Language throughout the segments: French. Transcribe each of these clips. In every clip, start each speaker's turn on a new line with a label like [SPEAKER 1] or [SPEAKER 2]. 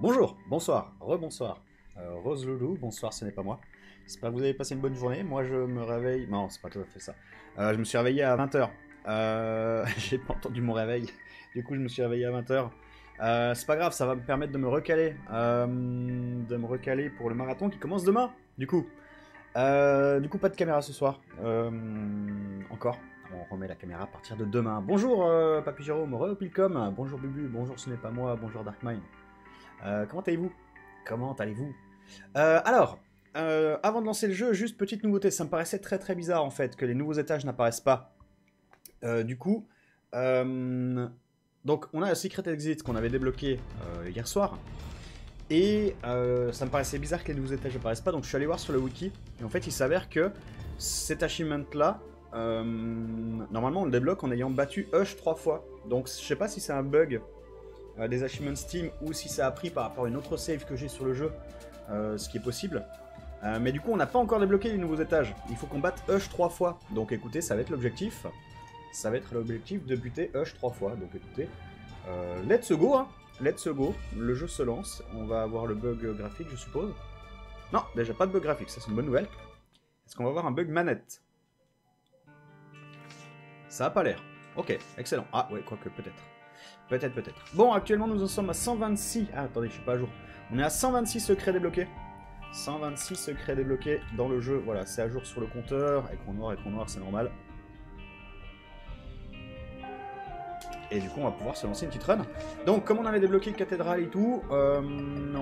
[SPEAKER 1] Bonjour, bonsoir, rebonsoir. Euh, Rose Loulou, bonsoir, ce n'est pas moi. J'espère que vous avez passé une bonne journée. Moi, je me réveille. Non, c'est pas tout à fait ça. Euh, je me suis réveillé à 20h. Euh, J'ai pas entendu mon réveil. Du coup, je me suis réveillé à 20h. Euh, c'est pas grave, ça va me permettre de me recaler. euh, de me recaler pour le marathon qui commence demain. Du coup. Du coup, pas de caméra ce soir. Encore. On remet la caméra à partir de demain. Bonjour, Papy Jérôme, re Pilcom. Bonjour, Bubu. Bonjour, ce n'est pas moi. Bonjour, Darkmine. Euh, comment allez-vous? Comment allez-vous? Euh, Alors, euh, avant de lancer le jeu, juste petite nouveauté. Ça me paraissait très très bizarre en fait que les nouveaux étages n'apparaissent pas. Du coup, donc on a un Secret Exit qu'on avait débloqué hier soir. Et ça me paraissait bizarre que les nouveaux étages n'apparaissent pas. Donc je suis allé voir sur le wiki. Et en fait, il s'avère que cet achievement là, normalement on le débloque en ayant battu Hush trois fois. Donc je sais pas si c'est un bug euh, des achievements Steam ou si ça a pris par rapport à une autre save que j'ai sur le jeu, euh, ce qui est possible. Euh, mais du coup, on n'a pas encore débloqué les nouveaux étages. Il faut qu'on batte Hush trois fois. Donc écoutez, ça va être l'objectif. Ça va être l'objectif de buter Hush trois fois. Donc écoutez, let's go, hein. Let's go. Le jeu se lance. On va avoir le bug graphique, je suppose. Non, déjà pas de bug graphique, ça c'est une bonne nouvelle. Est-ce qu'on va avoir un bug manette? Ça a pas l'air. Ok, excellent. Ah ouais, quoique peut-être. Peut-être, peut-être. Bon, actuellement nous en sommes à 126. Ah, attendez, je suis pas à jour. On est à 126 secrets débloqués. 126 secrets débloqués dans le jeu. Voilà, c'est à jour sur le compteur. Écran noir, écran noir, c'est normal. Et du coup, on va pouvoir se lancer une petite run. Donc, comme on avait débloqué cathédrale et tout, euh,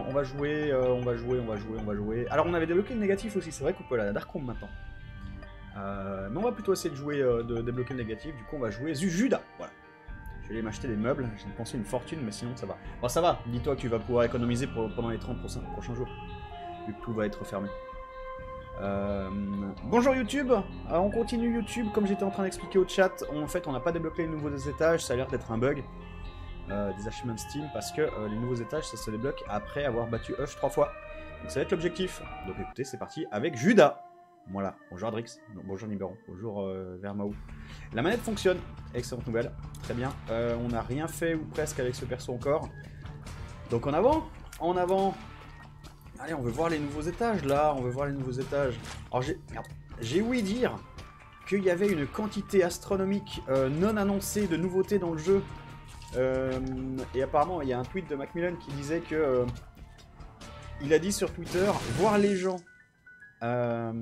[SPEAKER 1] on va jouer, euh, on va jouer, on va jouer, on va jouer. Alors, on avait débloqué le négatif aussi. C'est vrai qu'on peut aller à la Darkroom maintenant. Euh, mais on va plutôt essayer de jouer, de débloquer le négatif. Du coup, on va jouer Judas. Voilà. Je vais m'acheter des meubles. J'ai dépensé une fortune, mais sinon ça va. Bon, ça va. Dis-toi que tu vas pouvoir économiser pendant les 30 prochains, jours. Vu que tout va être fermé. Euh, Bonjour YouTube. Euh, on continue YouTube. Comme j'étais en train d'expliquer au chat, en fait, on n'a pas débloqué les nouveaux étages. Ça a l'air d'être un bug. euh, des achievements Steam parce que euh, les nouveaux étages ça se débloque après avoir battu Hush trois fois. Donc ça va être l'objectif. Donc écoutez, c'est parti avec Judas. Voilà. Bonjour Adrix. Bonjour Niberon. Bonjour euh, Vermaou. La manette fonctionne. Excellente nouvelle. Très bien. Euh, on n'a rien fait ou presque avec ce perso encore. Donc en avant. En avant. Allez, on veut voir les nouveaux étages là. On veut voir les nouveaux étages. Alors j'ai. J'ai ouï dire qu'il y avait une quantité astronomique euh, non annoncée de nouveautés dans le jeu. Et apparemment, il y a un tweet de Macmillan qui disait que. il a dit sur Twitter voir les gens euh,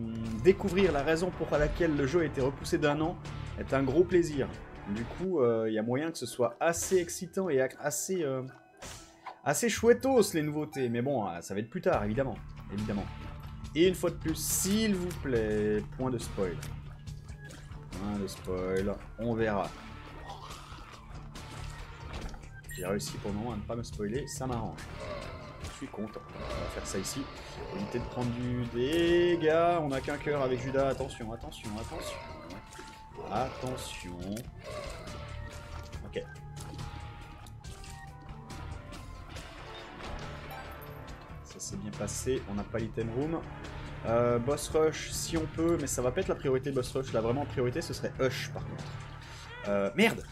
[SPEAKER 1] découvrir la raison pour laquelle le jeu a été repoussé d'un an est un gros plaisir. Du coup, euh, il y a moyen que ce soit assez excitant et assez, euh, assez chouettos les nouveautés. Mais bon, euh, ça va être plus tard, évidemment. évidemment. Et une fois de plus, s'il vous plaît, point de spoil. Point de spoil, on verra. J'ai réussi pour le moment à ne pas me spoiler, ça m'arrange. Suis content. On va faire ça ici. Éviter de prendre du dégât. On n'a qu'un cœur avec Judas. Attention, attention, attention. Attention. Ok. Ça s'est bien passé. On n'a pas l'item room. Euh, boss rush, si on peut, mais ça va pas être la priorité boss rush. Là, vraiment, priorité, ce serait Hush, par contre. Euh, merde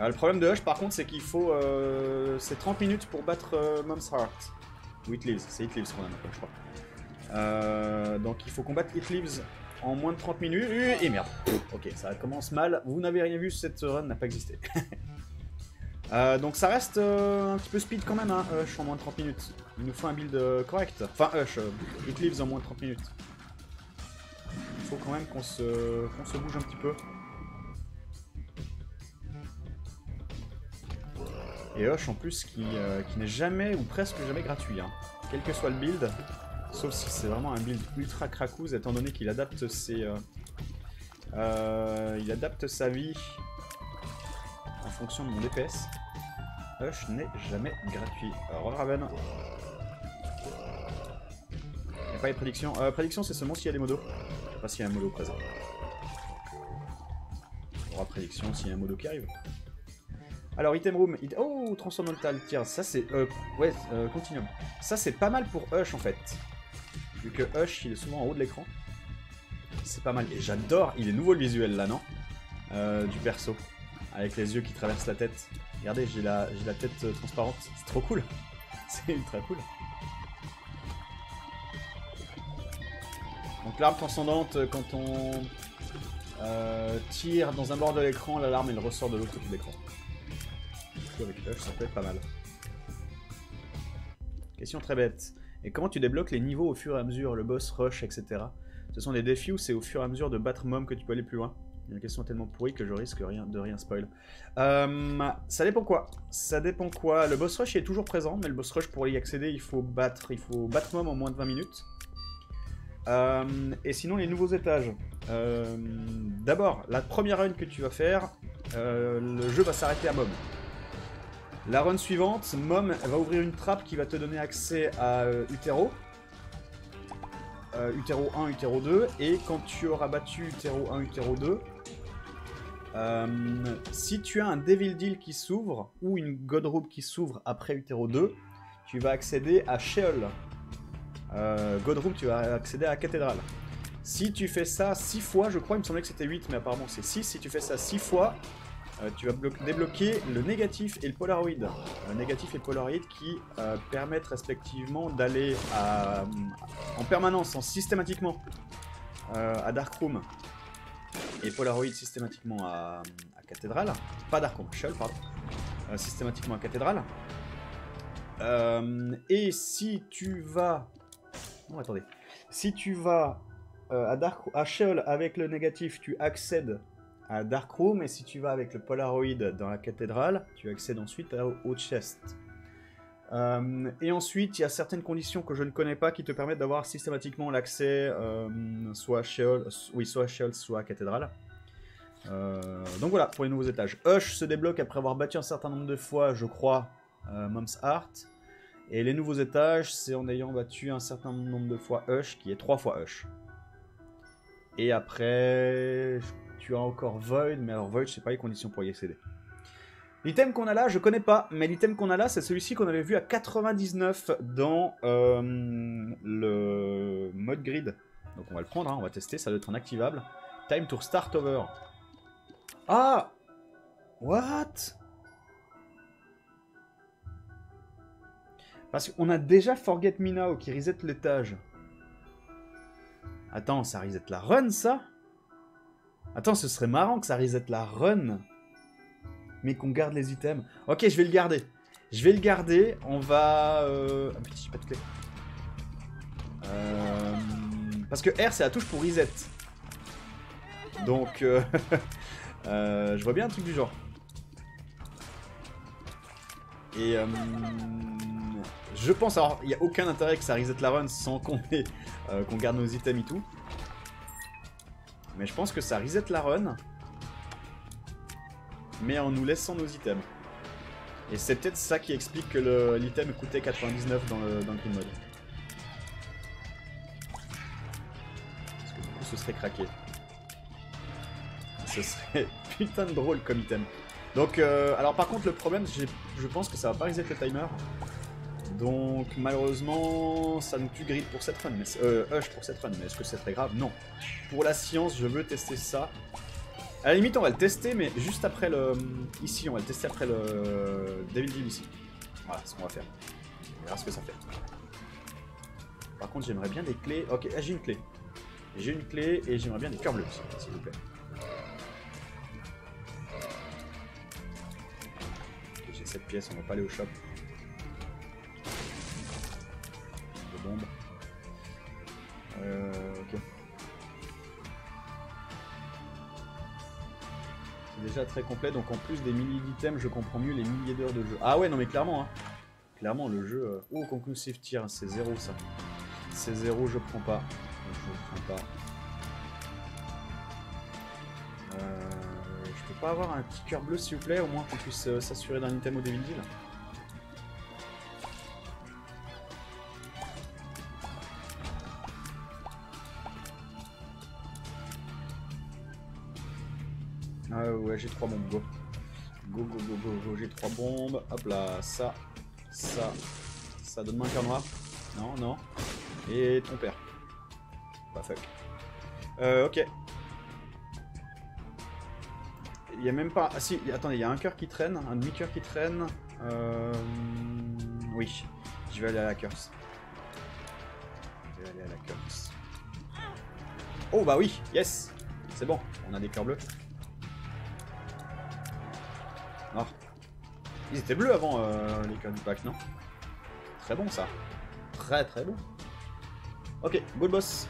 [SPEAKER 1] Euh, Le problème de Hush, par contre, c'est qu'il faut... euh, c'est 30 minutes pour battre euh, Mom's Heart. Ou It Leaves, c'est It Leaves qu'on a maintenant, je crois. Euh, donc il faut combattre It Leaves en moins de 30 minutes. Et merde. Ok, ça commence mal. Vous n'avez rien vu, cette run n'a pas existé. Euh, donc ça reste un petit peu speed quand même, hein, Hush en moins de 30 minutes. Il nous faut un build correct. Enfin, Hush, It Leaves en moins de 30 minutes. Il faut quand même qu'on se, qu'on se bouge un petit peu. Et Hush en plus qui, euh, qui n'est jamais ou presque jamais gratuit. hein. Quel que soit le build, sauf si c'est vraiment un build ultra crackouz étant donné qu'il adapte ses. euh, euh, il adapte sa vie en fonction de mon DPS. Hush n'est jamais gratuit. Alors, Raven. Il n'y a pas les prédictions. Euh, prédiction, c'est seulement s'il y a des modos. Je sais pas s'il y a un modo présent. On aura prédiction s'il y a un modo qui arrive. Alors, item room. Oh, transcendantal. Tiens, ça c'est. Euh, ouais, euh, continuum. Ça c'est pas mal pour Hush en fait. Vu que Hush il est souvent en haut de l'écran. C'est pas mal. Et j'adore. Il est nouveau le visuel là, non? Euh, Du perso. Avec les yeux qui traversent la tête. Regardez, j'ai la, la tête euh, transparente. C'est trop cool. C'est ultra cool. Donc l'arme transcendante, quand on euh, tire dans un bord de l'écran, l'alarme elle ressort de l'autre côté de l'écran. Avec ça peut être pas mal. Question très bête. Et comment tu débloques les niveaux au fur et à mesure, le boss rush, etc. Ce sont des défis ou c'est au fur et à mesure de battre Mom que tu peux aller plus loin? Une question tellement pourrie que je risque rien, de rien spoil. Euh, ça dépend quoi? Ça dépend quoi? Le boss rush est toujours présent, mais le boss rush pour y accéder, il faut battre, il faut battre Mom en moins de 20 minutes. Euh, et sinon, les nouveaux étages. Euh, d'abord, la première run que tu vas faire, le jeu va s'arrêter à Mom. La run suivante, Mom va ouvrir une trappe qui va te donner accès à Utero. Utero 1, Utero 2, et quand tu auras battu Utero 1, Utero 2, si tu as un Devil Deal qui s'ouvre, ou une God qui s'ouvre après Utero 2, tu vas accéder à Sheol. Euh, God tu vas accéder à la cathédrale. Si tu fais ça 6 fois, je crois, il me semblait que c'était 8, mais apparemment c'est 6. Si tu fais ça 6 fois, euh, tu vas débloquer le négatif et le polaroid. Le négatif et le polaroid qui euh, permettent respectivement d'aller en permanence, en systématiquement à Darkroom et polaroid systématiquement à, cathédrale. Pas Darkroom, Shell, pardon. systématiquement à cathédrale. et si tu vas non, attendez. Si tu vas euh, à, Dark, à avec le négatif, tu accèdes à Darkroom, et si tu vas avec le Polaroid dans la cathédrale, tu accèdes ensuite au chest. Euh, et ensuite, il y a certaines conditions que je ne connais pas qui te permettent d'avoir systématiquement l'accès euh, soit à oui, soit à Sheol, soit à cathédrale. donc voilà, pour les nouveaux étages. Hush se débloque après avoir battu un certain nombre de fois, je crois, Mom's Heart. Et les nouveaux étages, c'est en ayant battu un certain nombre de fois Hush, qui est 3 fois Hush. Et après, tu as encore Void, mais alors Void, je sais pas les conditions pour y accéder. L'item qu'on a là, je connais pas, mais l'item qu'on a là, c'est celui-ci qu'on avait vu à 99 dans euh, le mode grid. Donc on va le prendre, hein, on va tester, ça doit être un activable. Time to start over. Ah What? Parce qu'on a déjà Forget Me Now qui reset l'étage. Attends, ça reset la run, ça? Attends, ce serait marrant que ça reset la run. Mais qu'on garde les items. Ok, je vais le garder. Je vais le garder. On va... Euh... Ah, petit, pas de clé. Euh... Parce que R, c'est la touche pour reset. Donc, euh... je vois bien un truc du genre. Et... Je pense, alors, il n'y a aucun intérêt que ça reset la run sans qu'on qu'on garde nos items et tout. Mais je pense que ça reset la run, mais en nous laissant nos items. Et c'est peut-être ça qui explique que l'item coûtait 99 dans le, dans mode. Parce que du coup, ce serait craqué. Ce serait putain de drôle comme item. Donc, euh, alors par contre, le problème, je pense que ça va pas reset le timer. Donc malheureusement, ça nous tue Grid pour cette run, mais euh, Hush pour cette run, mais est-ce que c'est très grave? Non. Pour la science, je veux tester ça. À la limite, on va le tester, mais juste après le... Ici, on va le tester après le Devil Deal ici. Voilà, ce qu'on va faire. On verra ce que ça fait. Par contre, j'aimerais bien des clés... Ok, ah, j'ai une clé. J'ai une clé et j'aimerais bien des cœurs bleus s'il vous plaît. j'ai cette pièce, on va pas aller au shop. Euh. C'est déjà très complet, donc en plus des milliers d'items, je comprends mieux les milliers d'heures de jeu. Ah ouais, non mais clairement, hein. Clairement, le jeu... Oh, conclusive tir, c'est zéro ça. C'est zéro, je prends pas. Je prends pas. Euh, je peux pas avoir un petit cœur bleu s'il vous plaît, au moins qu'on puisse s'assurer d'un item au Devil Deal? J'ai trois bombes, go. Go, go, go, go, go, j'ai trois bombes. Hop là, ça, ça, ça. Donne-moi un cœur noir. Non, non. Et ton père. Bah fuck. Euh, ok. Il y a même pas... Ah si, attendez, il y a un cœur qui traîne, un demi-cœur qui traîne. Euh... Oui. Je vais aller à la curse. Je vais aller à la curse. Oh bah oui, yes C'est bon, on a des cœurs bleus. Ah. Ils étaient bleus avant euh, les cœurs du pack, non? Très bon ça. Très très bon. Ok, go le boss.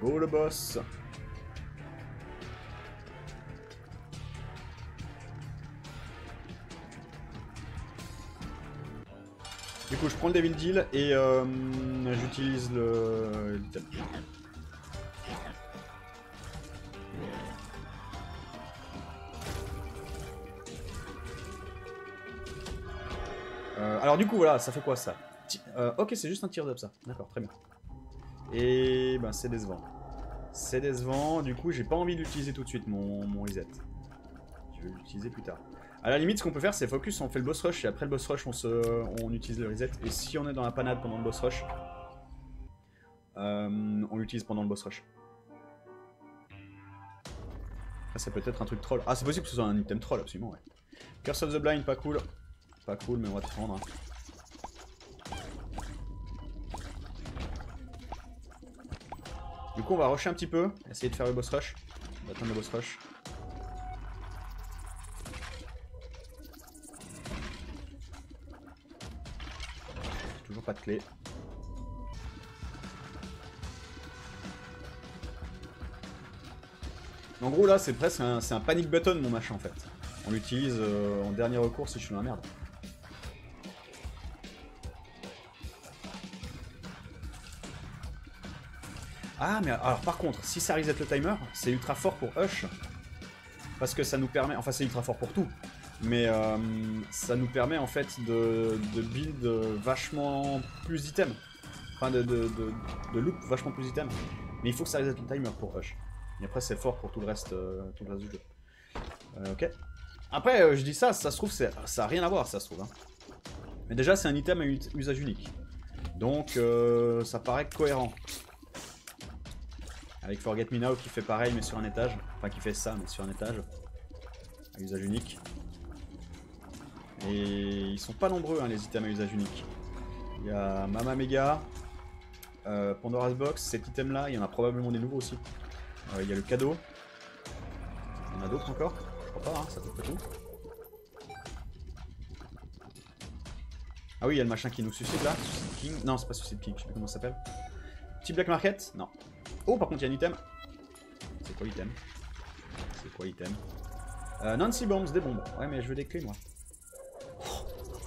[SPEAKER 1] Go le boss. Du coup, je prends le Devil Deal et euh, j'utilise le l'item. Euh, alors du coup, voilà, ça fait quoi ça euh, Ok, c'est juste un tir up. D'accord, très bien. Et ben c'est décevant. C'est décevant, du coup j'ai pas envie de l'utiliser tout de suite mon, reset. Je vais l'utiliser plus tard. À la limite ce qu'on peut faire c'est focus, on fait le boss rush et après le boss rush on, se, on utilise le reset. Et si on est dans la panade pendant le boss rush, euh, on l'utilise pendant le boss rush. Après ça peut être un truc troll. Ah c'est possible que ce soit un item troll absolument ouais. Curse of the Blind pas cool. Pas cool mais on va te prendre. hein. Du coup, on va rusher un petit peu, essayer de faire le boss rush. Attendre le boss rush. Toujours pas de clé. En gros, là, c'est presque un, un panic button, mon machin, en fait. On l'utilise euh, en dernier recours si je suis dans la merde. Ah, mais alors par contre, si ça reset le timer, c'est ultra fort pour Hush. Parce que ça nous permet. Enfin, c'est ultra fort pour tout. Mais euh, ça nous permet en fait de, build vachement plus d'items. Enfin, de, loop vachement plus d'items. Mais il faut que ça reset le timer pour Hush. Et après, c'est fort pour tout le reste, euh, tout le reste du jeu. Euh, ok. Après, je dis ça, ça se trouve, ça a rien à voir, ça se trouve. hein. Mais déjà, c'est un item à usage unique. Donc, ça paraît cohérent. Avec Forget Me Now qui fait pareil mais sur un étage. Enfin qui fait ça mais sur un étage. À usage unique. Et ils sont pas nombreux hein, les items à usage unique. Il y a Mama Mega, euh, Pandora's Box, cet item là, il y en a probablement des nouveaux aussi. Euh, il y a le cadeau. Il y en a d'autres encore Je crois pas, hein, ça peut pas tout. Ah oui, il y a le machin qui nous suscite là. Suicide King. Non, c'est pas Suicide King, je sais plus comment ça s'appelle. Petit Black Market? Non. Oh, par contre, il y a un item. C'est quoi l'item C'est quoi l'item euh, Nancy Bombs, des bombes. Ouais, mais je veux des clés, moi.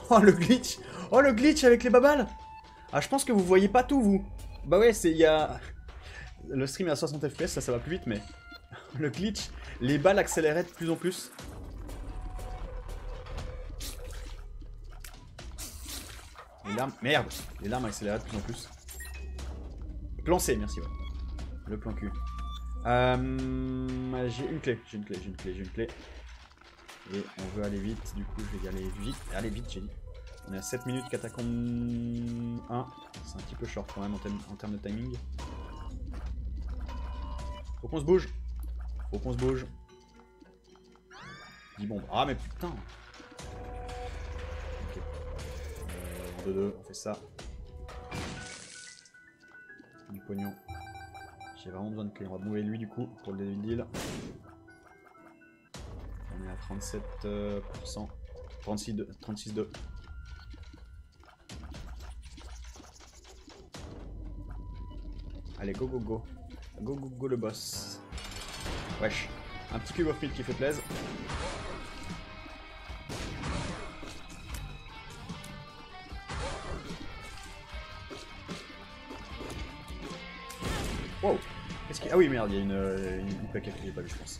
[SPEAKER 1] Oh, le glitch Oh, le glitch avec les babales Ah, je pense que vous voyez pas tout, vous. Bah ouais, c'est... Il y a... Le stream à 60 FPS, ça, ça va plus vite, mais... Le glitch, les balles accéléraient de plus en plus. Les larmes... Merde Les larmes accéléraient de plus en plus. Plan C, merci, ouais. Le plan cul. Euh, j'ai une clé, j'ai une clé, j'ai une clé, j'ai une clé. Et on veut aller vite, du coup je vais y aller vite. Allez vite, j'ai dit. On est à 7 minutes catacombe 1. C'est un petit peu short quand même en, termes- de timing. Faut qu'on se bouge. Faut qu'on se bouge. 10 bombes. Ah mais putain Ok. Euh, en 2-2, on fait ça. Du pognon. J'ai vraiment besoin de clés. On va mouver lui du coup pour le deal. On est à 37%. 36 2. 36 2. Allez, go go go. Go go go le boss. Wesh. Un petit cube of meat qui fait plaisir. Oui, merde, il y a une, euh, une, une plaquette que j'ai pas vue, je pense.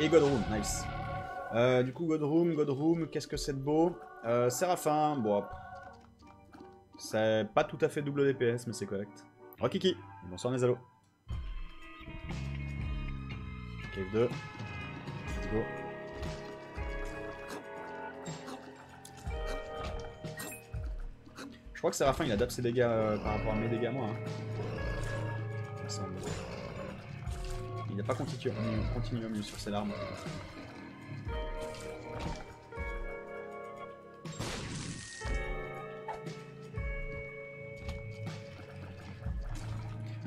[SPEAKER 1] Et Godroom, nice. Euh, du coup, Godroom, Godroom, qu'est-ce que c'est de beau? Euh, Séraphin, bon. C'est pas tout à fait double DPS, mais c'est correct. Rokiki, bonsoir Nezalo. Cave 2. Let's go. Crois que Séraphin il adapte ses dégâts euh, par rapport à mes dégâts moi. hein. Il me semble. Il a pas continuum, continuum sur ces larmes.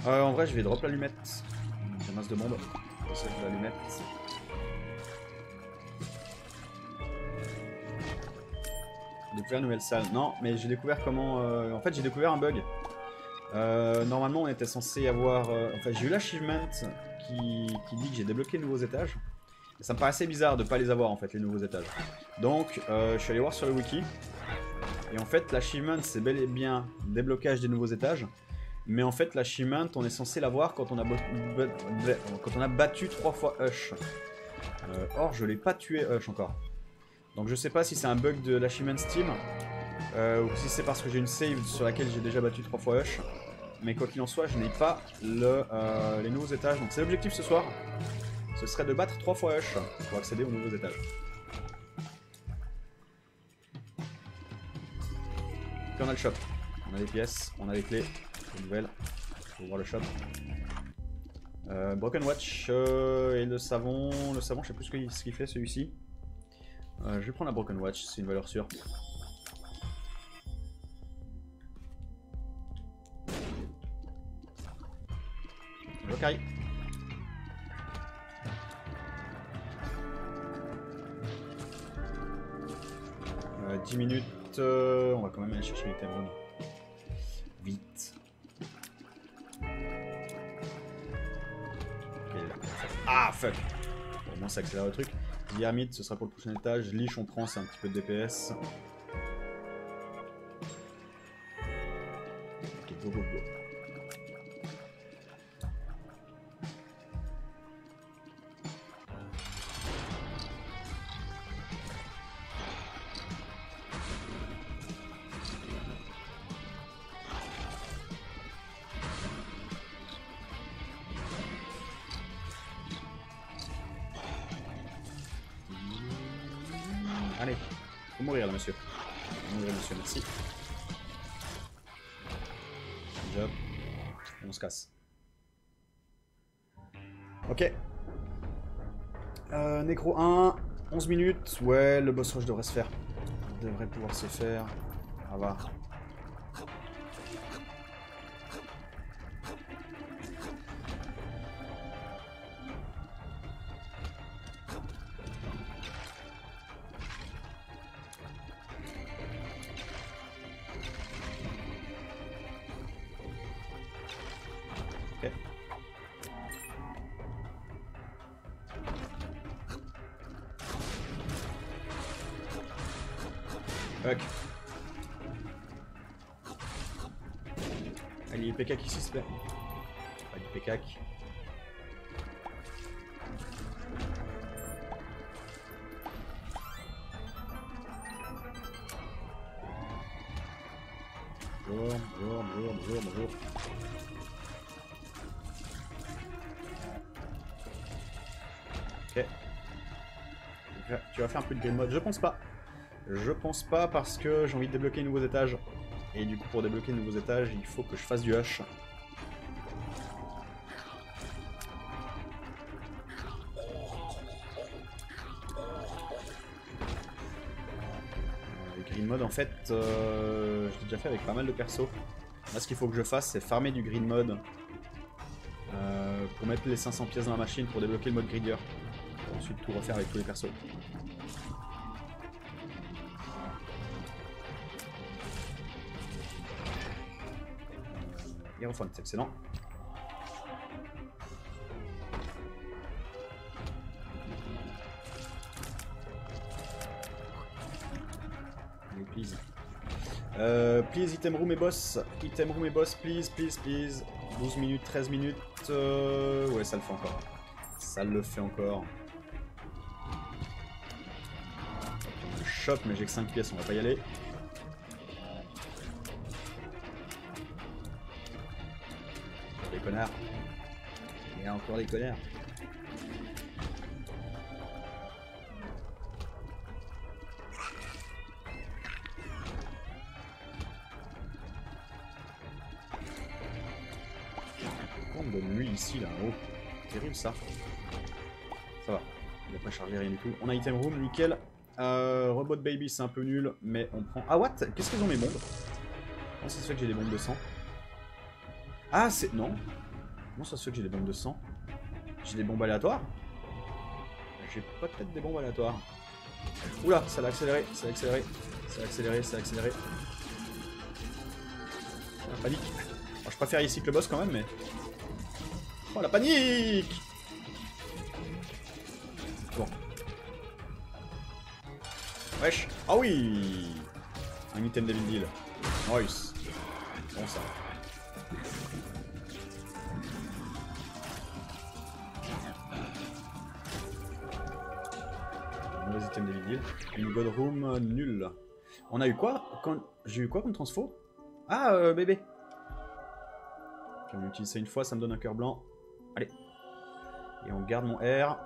[SPEAKER 1] Euh, en vrai, je vais drop l'allumette. J'ai masse de monde. Ça. Une nouvelle salle. Non, mais j'ai découvert comment... euh, En fait, j'ai découvert un bug. Euh, normalement, on était censé avoir... euh, Enfin, j'ai eu l'achievement qui... dit que j'ai débloqué de nouveaux étages. Ça me paraissait bizarre de pas les avoir, en fait, les nouveaux étages. Donc, euh, je suis allé voir sur le wiki. Et en fait, l'achievement, c'est bel et bien déblocage des nouveaux étages. Mais en fait, l'achievement, on est censé l'avoir quand, on a quand on a battu trois fois Hush. Or, je l'ai pas tué Hush encore. Donc je sais pas si c'est un bug de l'achievement Steam, euh, ou si c'est parce que j'ai une save sur laquelle j'ai déjà battu trois fois Hush. Mais quoi qu'il en soit, je n'ai pas euh, les nouveaux étages. Donc c'est l'objectif ce soir. Ce serait de battre trois fois Hush pour accéder aux nouveaux étages. Puis on a le shop. On a les pièces, on a les clés. Les nouvelles. Faut voir le shop. Euh, Broken Watch euh, et le savon. Le savon, je sais plus ce qu'il fait celui-ci. Euh, je vais prendre la Broken Watch, c'est une valeur sûre. Ok. Euh, 10 minutes, euh, on va quand même aller chercher l'item room. Vite. Ah fuck Au moins ça accélère le truc. Diamite, ce sera pour le prochain étage. Lich, on prend, c'est un petit peu de DPS. Ok, go go go. Ok. Euh, Nécro 1, 11 minutes. Ouais, le boss rush devrait se faire. Devrait pouvoir se faire. À voir. Game mode Je pense pas. Je pense pas parce que j'ai envie de débloquer de nouveaux étages. Et du coup, pour débloquer de nouveaux étages, il faut que je fasse du hush. Euh, Le green mode, en fait, euh, je l'ai déjà fait avec pas mal de persos. Là, ce qu'il faut que je fasse, c'est farmer du green mode euh, pour mettre les 500 pièces dans la machine pour débloquer le mode grider. Pour ensuite tout refaire avec tous les persos. Hierophant, c'est excellent. Please. Euh, please, item room et boss. Item room et boss, please, please, please. 12 minutes, 13 minutes. euh, Ouais, ça le fait encore. Ça le fait encore. On le shop, mais j'ai que 5 pièces, on va pas y aller. Les connards. Compte de nuit ici là en haut. Terrible ça. Ça va. Il a pas chargé rien du tout. On a item room, nickel. Euh, Robot Baby, c'est un peu nul, mais on prend... Ah, what Qu'est-ce qu'ils ont mes bombes Comment ça se fait que j'ai des bombes de sang Ah, c'est... Non. Comment ça se fait que j'ai des bombes de sang J'ai des bombes aléatoires J'ai peut-être des bombes aléatoires. Oula, ça l'a accéléré, ça l'a accéléré, ça l'a accéléré, ça l'a accéléré. La panique. Alors, je préfère ici que le boss quand même, mais... Oh, la panique Bon. Wesh Ah oui Un item Devil Deal. Nice. On a eu quoi Quand... J'ai eu quoi comme transfo? Ah, euh, bébé. Ok, on utilise ça une fois, ça me donne un cœur blanc. Allez. Et on garde mon R.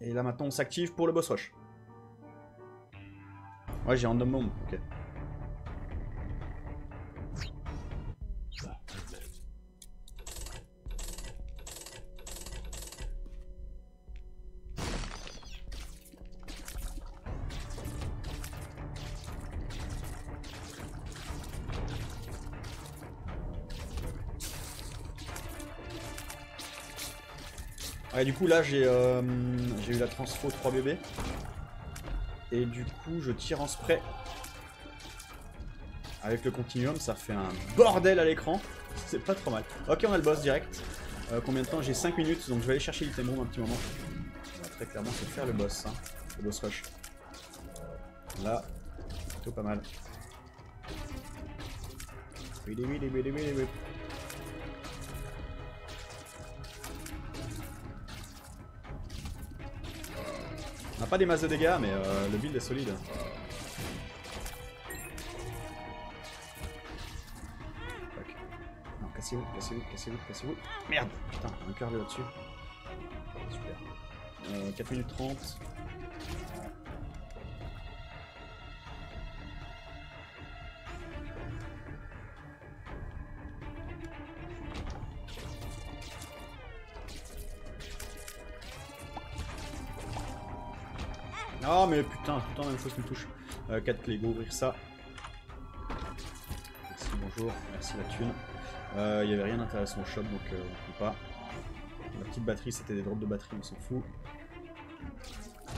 [SPEAKER 1] Et là maintenant on s'active pour le boss rush. Ouais j'ai random bomb, ok. Du coup, là, j'ai euh, eu la transfo 3 bébés. Et du coup, je tire en spray. Avec le continuum, ça fait un bordel à l'écran. C'est pas trop mal. Ok, on a le boss direct. Euh, combien de temps? J'ai 5 minutes, donc je vais aller chercher l'item room un petit moment. Très clairement se faire le boss, hein. le boss rush. Là, plutôt pas mal. On n'a pas des masses de dégâts, mais euh, le build est solide. Non, cassez-vous, cassez-vous, cassez-vous, cassez-vous. Merde Putain, un cœur là-dessus. Super. Euh, 4 minutes 30. Même chose qui me touche. Euh, 4 clés, go ouvrir ça. Merci, bonjour, merci la thune. Il euh, n'y avait rien d'intéressant au shop donc euh, on peut pas. La petite batterie c'était des drops de batterie, on s'en fout.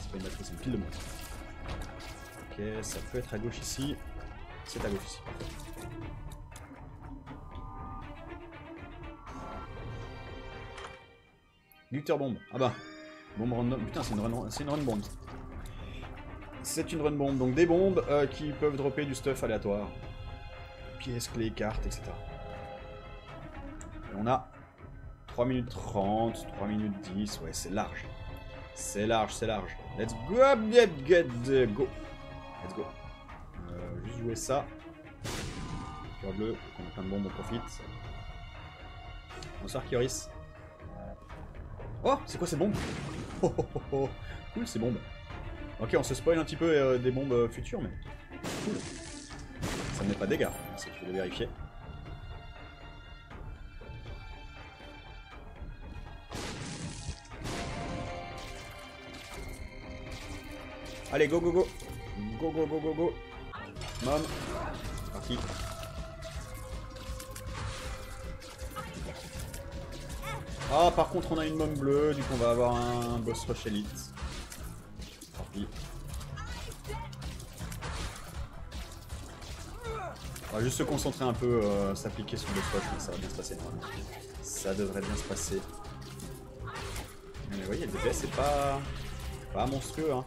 [SPEAKER 1] C'est pas une batterie, c'est une pile de montre. Ok, ça peut être à gauche ici. C'est à gauche ici, parfait. Bomb. Ah bah. Bombe random. Putain, c'est une run, run. C'est une run bomb, donc des bombes euh, qui peuvent dropper du stuff aléatoire. Pièces, clés, cartes, etc. Et on a 3 minutes 30, 3 minutes 10, ouais c'est large. C'est large, c'est large. Let's go, get, get, go. Let's go. Euh, juste jouer ça. Cœur bleu, on a plein de bombes, on profite. Bonsoir Kioris. Oh, c'est quoi ces bombes? Oh, oh, oh, oh, Cool ces bombes. Ok, on se spoil un petit peu euh, des bombes euh, futures, mais cool. Ça ne met pas dégâts, c'est qu'il faut le vérifier. Allez, go, go, go Go, go, go, go, go Mom Parti Ah, par contre, on a une mom bleue, du coup, on va avoir un boss rush elite. On va juste se concentrer un peu, euh, s'appliquer sur le spot, mais ça va bien se passer. Ça devrait bien se passer. Mais vous voyez, le DPS c'est pas... pas monstrueux. Hein.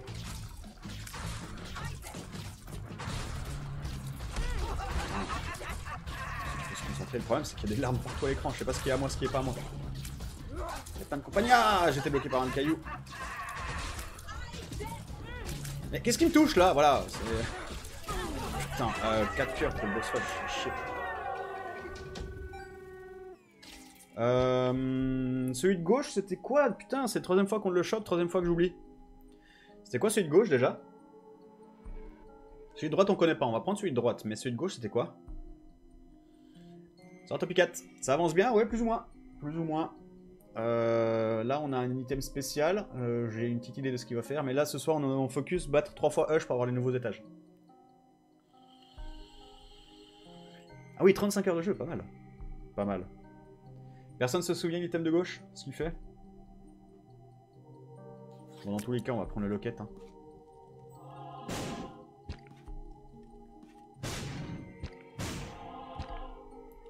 [SPEAKER 1] Le problème c'est qu'il y a des larmes partout à l'écran. Je sais pas ce qu'il y a à moi, ce qui est pas à moi. Il y a plein de. Ah, j'étais bloqué par un caillou. Mais qu'est-ce qui me touche là? Voilà, Putain, euh, 4 cœurs pour le boss shit. Euh, celui de gauche, c'était quoi? Putain, c'est la troisième fois qu'on le chope, troisième fois que j'oublie. C'était quoi celui de gauche déjà? Celui de droite, on connaît pas, on va prendre celui de droite. Mais celui de gauche, c'était quoi? Sort 4. Ça avance bien Ouais, plus ou moins. Plus ou moins. Euh, là, on a un item spécial. Euh, j'ai une petite idée de ce qu'il va faire. Mais là, ce soir, on, on focus battre 3 fois Hush pour avoir les nouveaux étages. Ah oui, 35 heures de jeu, pas mal. Pas mal. Personne se souvient de l'item de gauche Ce qu'il fait? Dans tous les cas, on va prendre le locket. Hein.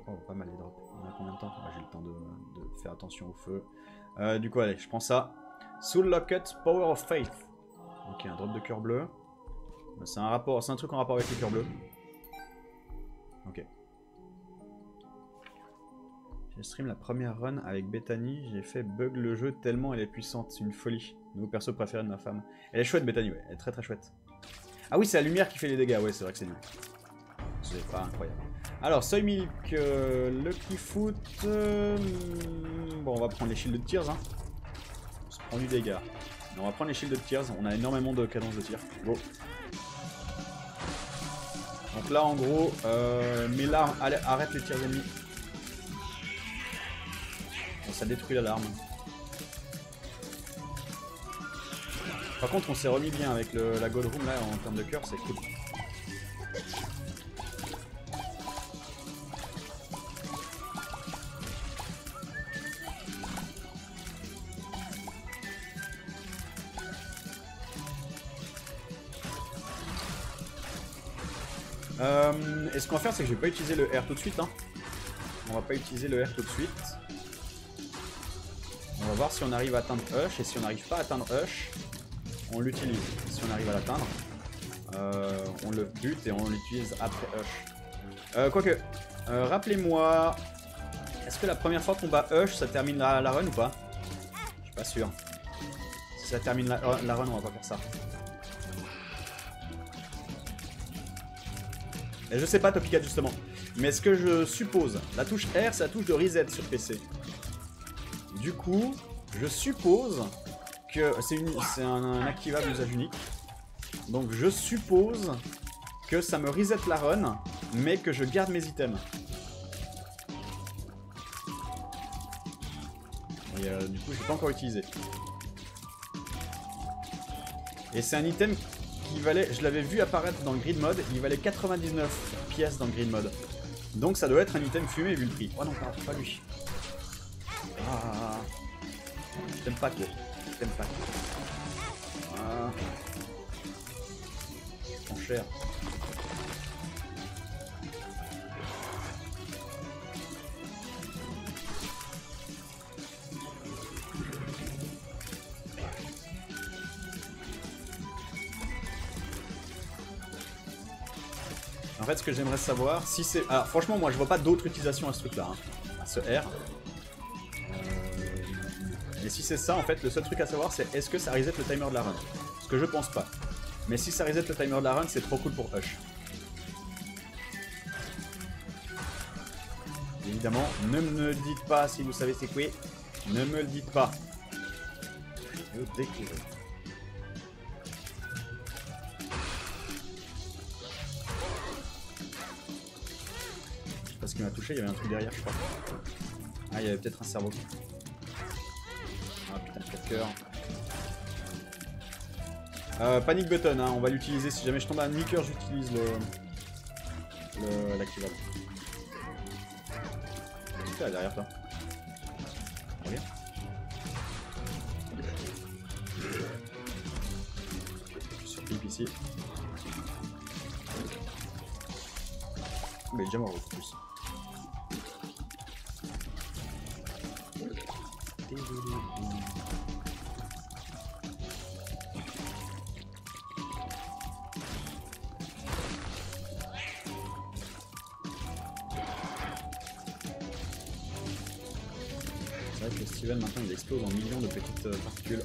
[SPEAKER 1] Oh, pas mal les drops. On a combien de temps? Ah, J'ai le temps de, faire attention au feu. Euh, du coup, allez, je prends ça. Soul Locket, Power of Faith. Ok, un drop de cœur bleu. C'est un rapport, c'est un truc en rapport avec le cœur bleu. Ok. J'ai stream la première run avec Bethany, j'ai fait bug le jeu tellement elle est puissante, c'est une folie. Nouveau perso préféré de ma femme. Elle est chouette Bethany, ouais, elle est très très chouette. Ah oui, c'est la lumière qui fait les dégâts, ouais, c'est vrai que c'est nul. C'est pas incroyable. Alors, Soy Milk, euh, Lucky Foot... Euh, bon, on va prendre les shields de tiers, hein. On se prend du dégât. on va prendre les shields de tiers, on a énormément de cadences de tir. Donc là, en gros, euh, mais là, arrête les tirs ennemis ça détruit l'alarme. Par contre, on s'est remis bien avec la Gold Room là en termes de cœur, c'est cool. Euh, et ce qu'on va faire, c'est que je vais pas utiliser le R tout de suite. Hein. On va pas utiliser le R tout de suite. Voir si on arrive à atteindre Hush. Et si on n'arrive pas à atteindre Hush, on l'utilise. Si on arrive à l'atteindre, euh, on le bute et on l'utilise après Hush. Euh, quoique, euh, rappelez-moi, est-ce que la première fois qu'on bat Hush, ça termine la, run ou pas? Je suis pas sûr. Si ça termine la, la run, on va pas faire ça. Et je sais pas Topicat justement. Mais ce que je suppose, la touche R c'est la touche de reset sur PC. Du coup, je suppose que c'est un, activable usage unique. Donc je suppose que ça me reset la run, mais que je garde mes items. Euh, du coup, je l'ai pas encore utilisé. Et c'est un item qui valait, je l'avais vu apparaître dans le grid mode, il valait 99 pièces dans le grid mode. Donc ça doit être un item fumé vu le prix. Oh non, pas lui. Ah. T'aimes pas quoi T'aimes pas quoi Ah. Mon cher. En fait, ce que j'aimerais savoir, si c'est... Alors, franchement, moi, je vois pas d'autre utilisation à ce truc-là. Hein. À ce R. Et si c'est ça, en fait, le seul truc à savoir, c'est est-ce que ça reset le timer de la run? Ce que je pense pas. Mais si ça reset le timer de la run, c'est trop cool pour Hush. Évidemment, ne me le dites pas si vous savez c'est quoi. Ne me le dites pas. Je découvrir. Je sais pas ce qui m'a touché, il y avait un truc derrière, je crois. Ah, il y avait peut-être un cerveau. Ah putain, 4 cœurs. Euh, panic button, hein, on va l'utiliser. Si jamais je tombe à un cœur j'utilise le. l'activable. Qu'est-ce que là derrière toi? Regarde. Je suis ici. Mais déjà mort en plus. Euh.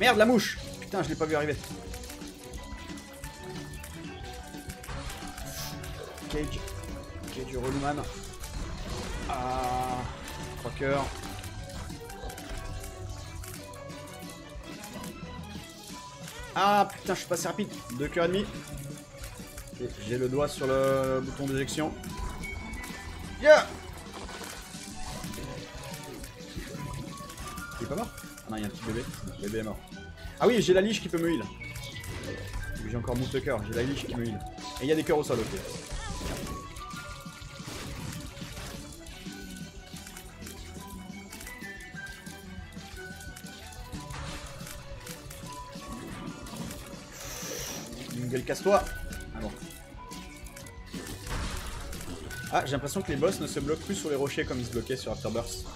[SPEAKER 1] Merde, la mouche Putain, je l'ai pas vu arriver. Cage. Cage relou man. Ah. 3 cœurs. Ah putain, je suis passé rapide. 2 cœurs et demi. J'ai le doigt sur le bouton d'éjection. Yeah bébé. Est mort. Ah oui, j'ai la liche qui peut me heal. J'ai encore de cœur, j'ai la liche qui me heal. Et il y a des cœurs au sol, ok. Gueule, casse-toi Ah bon. Ah, j'ai l'impression que les boss ne se bloquent plus sur les rochers comme ils se bloquaient sur Afterburst.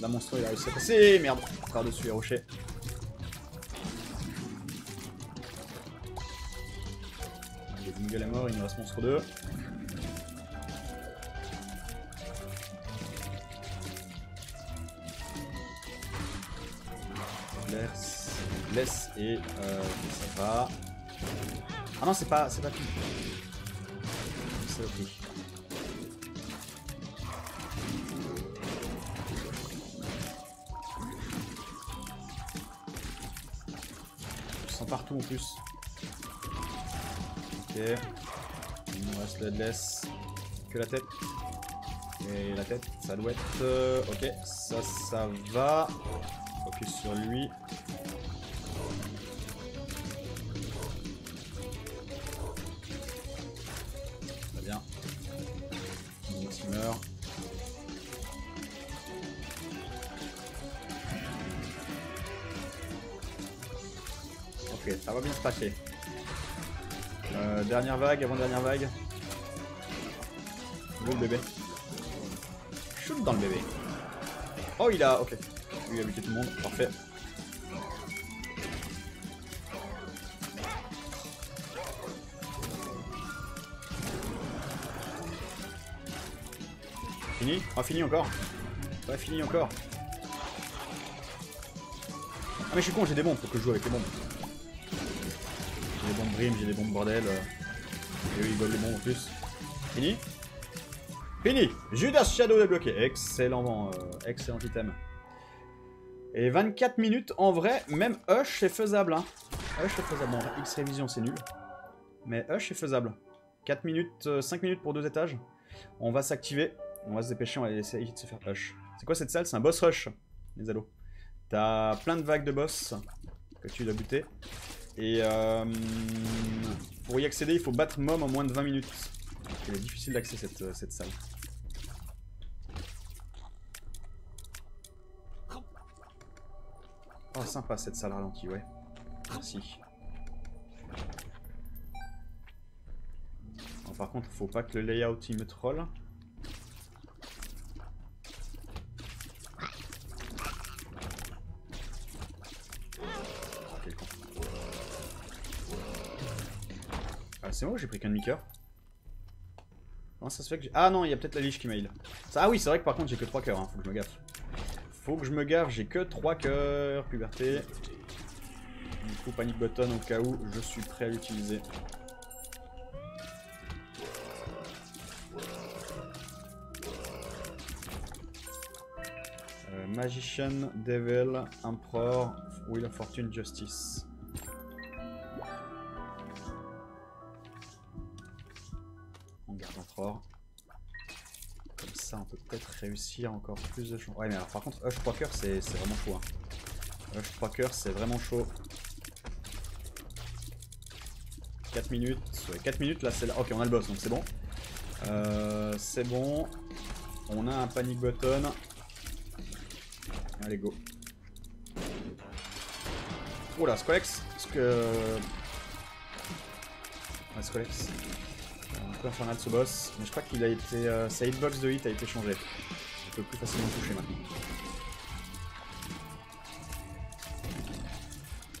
[SPEAKER 1] La monstre il a réussi à passer, merde, par-dessus les rochers. Monstre 2. Laisse, laisse et euh, ça va. Ah non, c'est pas, c'est pas tout. C'est ok. Je sens partout en plus. Ok. Headless. Que la tête. Et la tête, ça doit être... euh, ok, ça, ça va. Focus sur lui. Très bien. Mox meurt. Ok, ça va bien se passer. Euh, dernière vague, avant-dernière vague. Bébé Shoot dans le bébé. Oh, il a... Ok. Il a buté tout le monde. Parfait. Fini? Ah, fini encore Ouais, fini encore. Ah, mais je suis con, j'ai des bombes. Faut que je joue avec les bombes. J'ai des bombes brim, j'ai des bombes bordel. euh. Et eux, ils volent les bombes en plus. Fini? Fini Judas Shadow débloqué. Excellent, euh, excellent item. Et 24 minutes, en vrai, même Hush est faisable. Hein. Hush est faisable. Bon, X-Révision, c'est nul. Mais Hush est faisable. 4 minutes, euh, 5 minutes pour deux étages. On va s'activer. On va se dépêcher, on va essayer de se faire Hush. C'est quoi cette salle? C'est un boss rush, les ados. T'as plein de vagues de boss que tu dois buter. Et euh, pour y accéder, il faut battre Mom en moins de 20 minutes. Il est difficile d'accès cette, euh, cette salle. Oh, sympa cette salle ralentie, ouais. Merci. Par contre, faut pas que le layout il me troll. Ah, c'est moi j'ai pris qu'un demi-coeur? Ah non, il y a peut-être la liche qui m'a heal. Ça- Ah oui, c'est vrai que par contre j'ai que 3 cœurs, hein. faut que je me gaffe. Faut que je me gaffe, j'ai que 3 cœurs, puberté. Du coup, panic button au cas où je suis prêt à l'utiliser. Euh, Magician, Devil, Emperor, Wheel of Fortune, Justice. Réussir encore plus de choses. Ouais, mais alors par contre, Hush 3 cœurs, c'est vraiment chaud. Hein. Hush 3 cœurs, c'est vraiment chaud. 4 minutes. Ouais, 4 minutes, là, c'est là. Ok, on a le boss, donc c'est bon. Euh, c'est bon. On a un panic button. Allez, go. Là, Scolex. Parce que. Ouais, Scolex. Un peu infernal ce boss. Mais je crois qu'il a été. euh, sa hitbox de hit a été changée. Plus facilement toucher maintenant.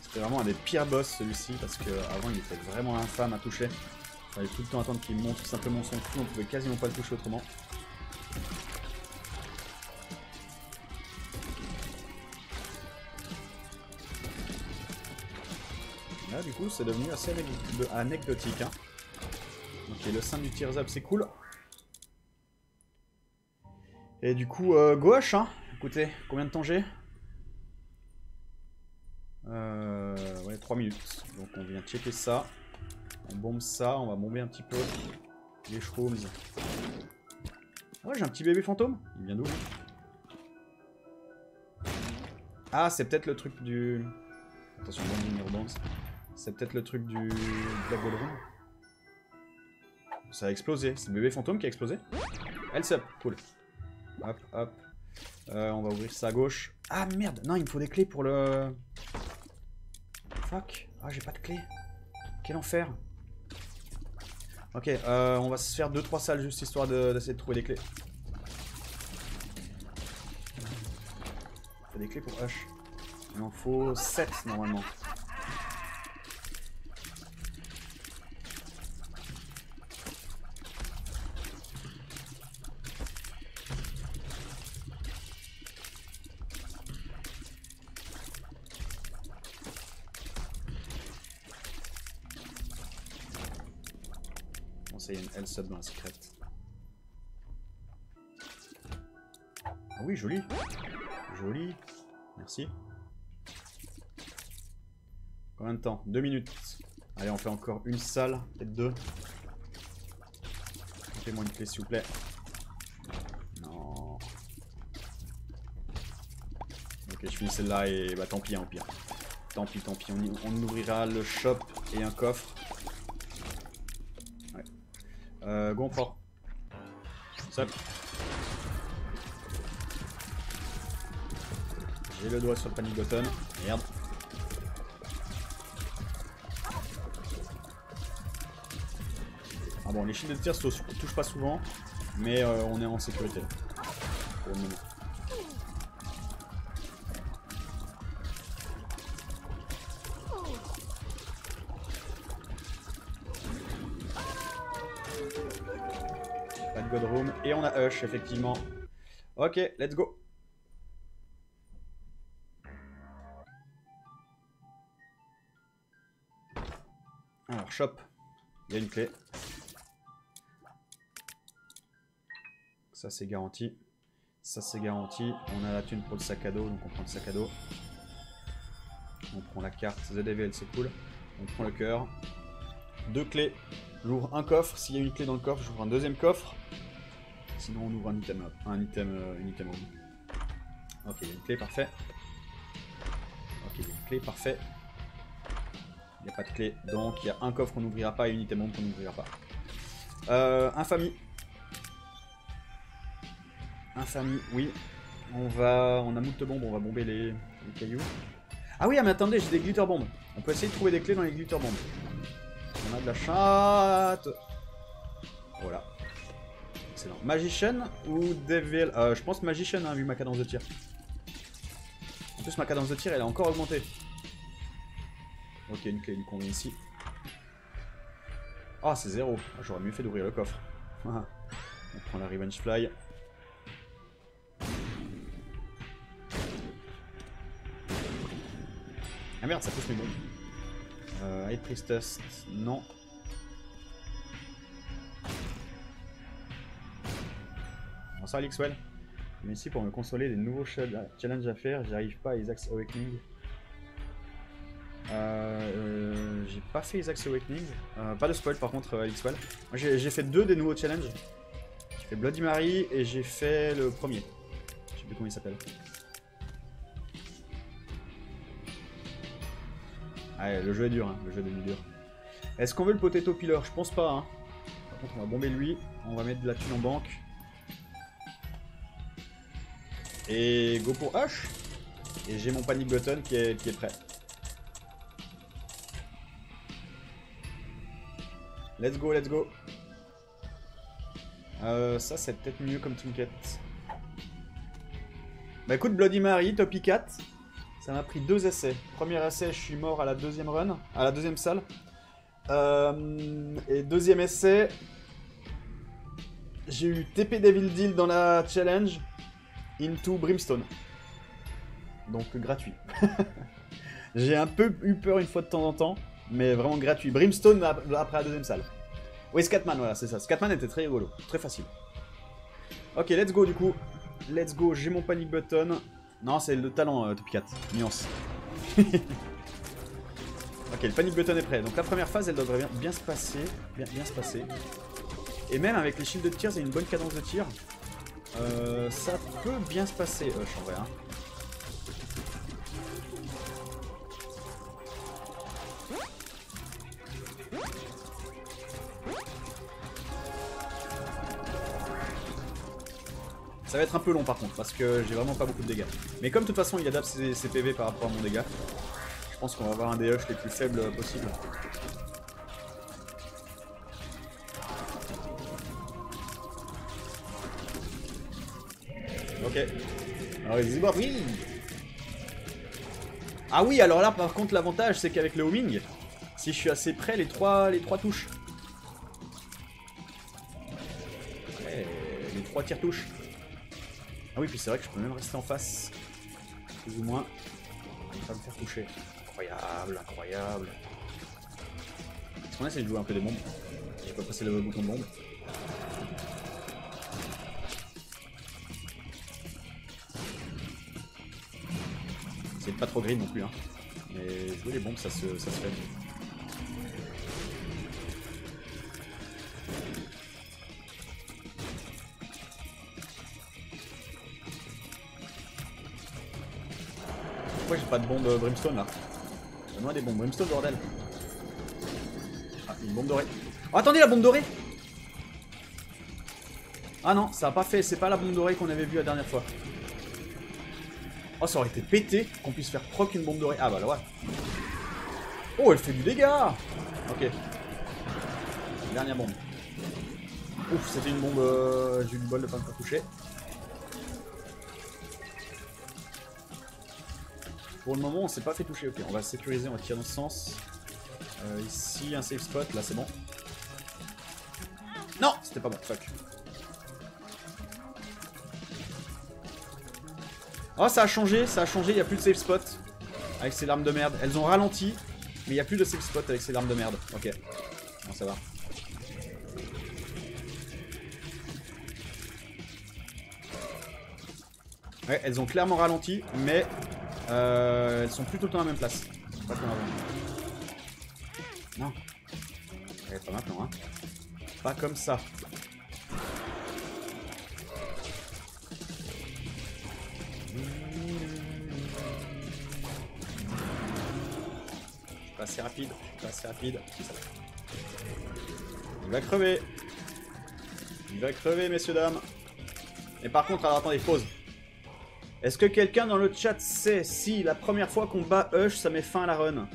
[SPEAKER 1] C'était vraiment un des pires boss celui-ci parce que avant il était vraiment infâme à toucher. Il fallait tout le temps attendre qu'il monte simplement son cul, on pouvait quasiment pas le toucher autrement. Là du coup c'est devenu assez anecd- anecdotique. Hein. Ok le sein du Tears Up c'est cool. Et du coup euh, gauche hein. Écoutez, combien de temps j'ai? Euh, ouais, 3 minutes. Donc on vient checker ça. On bombe ça, on va bomber un petit peu les shrooms. Ah ouais, j'ai un petit bébé fantôme. Il vient d'où? Ah, c'est peut-être le truc du... Attention. C'est peut-être le truc du... de la Gold Room. Ça a explosé. C'est le bébé fantôme qui a explosé? Health up, cool. Hop, hop. Euh, on va ouvrir ça à gauche. Ah merde, non, il me faut des clés pour le... Fuck. Ah, j'ai pas de clés. Quel enfer. Ok, euh, on va se faire 2-3 salles juste histoire d'essayer de, trouver des clés. Il faut des clés pour Hush. Il en faut 7 normalement. Sub dans la secrète. Ah oui, joli. Joli. Merci. Combien de temps? Deux minutes. Allez, on fait encore une salle, peut-être deux. Fais-moi une clé, s'il vous plaît. Non. Ok, je finis celle-là et bah tant pis, hein, pire. Tant pis, tant pis. On ouvrira le shop et un coffre. Euh, go fort. J'ai le doigt sur le panic button. Merde. Ah bon, les shields de tir se touchent pas souvent, mais euh, on est en sécurité. Pour le moment. Effectivement. Ok, let's go. Alors, shop. Il y a une clé. Ça, c'est garanti. Ça, c'est garanti. On a la thune pour le sac à dos, donc on prend le sac à dos. On prend la carte Devil, c'est cool. On prend le cœur. Deux clés. J'ouvre un coffre. S'il y a une clé dans le coffre, j'ouvre un deuxième coffre. Sinon, on ouvre un item, un item, euh, une item Ok, il y a une clé, parfait. Ok, il y a une clé, parfait. Il n'y a pas de clé, donc il y a un coffre qu'on n'ouvrira pas et une item qu'on n'ouvrira pas. Euh, infamie. Infamie, oui. On va, on a moult bombes, on va bomber les, cailloux. Ah oui, ah, mais attendez, j'ai des glitter bombes. On peut essayer de trouver des clés dans les glitter bombes. On a de la chatte. Voilà. Magician ou Devil euh, Je pense Magician, hein, vu ma cadence de tir. En plus, ma cadence de tir, elle a encore augmenté. Ok, une clé, une ici. Ah, c'est zéro. Ah, j'aurais mieux fait d'ouvrir le coffre. On prend la Revenge Fly. Ah merde, ça pousse mes bombes. Euh, Priestess, non. Bonsoir Alixwell. Je suis ici pour me consoler des nouveaux challenges à faire. J'arrive pas à Isaac's Awakening. Euh, euh, j'ai pas fait Isaac's Awakening. Euh, pas de spoil par contre, Alixwell. J'ai fait deux des nouveaux challenges. J'ai fait Bloody Mary et j'ai fait le premier. Je sais plus comment il s'appelle. Le jeu est dur, hein. le jeu est dur. Est-ce qu'on veut le potato pillar Je pense pas. Hein. Par contre, on va bomber lui. On va mettre de la thune en banque. Et go pour H. Et j'ai mon panic button qui est, prêt. Let's go, let's go. Euh, ça, c'est peut-être mieux comme trinket. Bah écoute, Bloody Mary, Topi 4. Ça m'a pris deux essais. Premier essai, je suis mort à la deuxième run, à la deuxième salle. Euh, et deuxième essai, j'ai eu TP Devil Deal dans la challenge into Brimstone. Donc gratuit. J'ai un peu eu peur une fois de temps en temps, mais vraiment gratuit. Brimstone après la deuxième salle. Oui, Scatman, voilà, c'est ça. Scatman était très rigolo, très facile. Ok, let's go du coup. Let's go, j'ai mon panic button. Non, c'est le talent, euh, Top 4. Nuance. ok, le panic button est prêt. Donc la première phase, elle devrait bien, se passer. Bien, bien se passer. Et même avec les shields de tir, c'est une bonne cadence de tir. Euh, ça peut bien se passer, Hush, en vrai. Ça va être un peu long par contre, parce que j'ai vraiment pas beaucoup de dégâts. Mais comme de toute façon il adapte ses, ses PV par rapport à mon dégât, je pense qu'on va avoir un des Hush les plus faibles euh, possibles. Ok. Alors les oui Ah oui, alors là par contre l'avantage c'est qu'avec le homing, si je suis assez près, les trois, les trois touches. Ouais, les trois tirs touches. Ah oui, puis c'est vrai que je peux même rester en face. Plus ou moins. Et pas me faire toucher. Incroyable, incroyable. Est-ce qu'on essaie de jouer un peu des bombes Je peux passer le bouton de bombe. Pas trop green non plus, hein. Mais jouer les bombes, ça se, ça se fait. Pourquoi j'ai pas de bombe brimstone là Donne-moi des bombes brimstone, bordel. Ah, une bombe dorée. Oh, attendez, la bombe dorée Ah non, ça a pas fait. C'est pas la bombe dorée qu'on avait vue la dernière fois. Oh, ça aurait été pété qu'on puisse faire proc une bombe dorée. Ah bah là, ouais. Oh, elle fait du dégât Ok. Dernière bombe. Ouf, c'était une bombe... Euh, J'ai eu de pas me faire toucher. Pour le moment, on s'est pas fait toucher. Ok, on va sécuriser, on va tirer dans ce sens. Euh, ici, un safe spot. Là, c'est bon. Non C'était pas bon. Fuck. Oh, ça a changé, ça a changé, il n'y a plus de safe spot avec ces larmes de merde. Elles ont ralenti, mais il n'y a plus de safe spot avec ces larmes de merde. Ok, bon, ça va. Ouais, elles ont clairement ralenti, mais euh, elles sont plutôt dans la même place. Pas comme avant. Non. pas maintenant, hein. Pas comme ça. Assez rapide. Il va crever. Il va crever, messieurs, dames. Et par contre, alors attendez, pause. Est-ce que quelqu'un dans le chat sait si la première fois qu'on bat Hush, ça met fin à la run?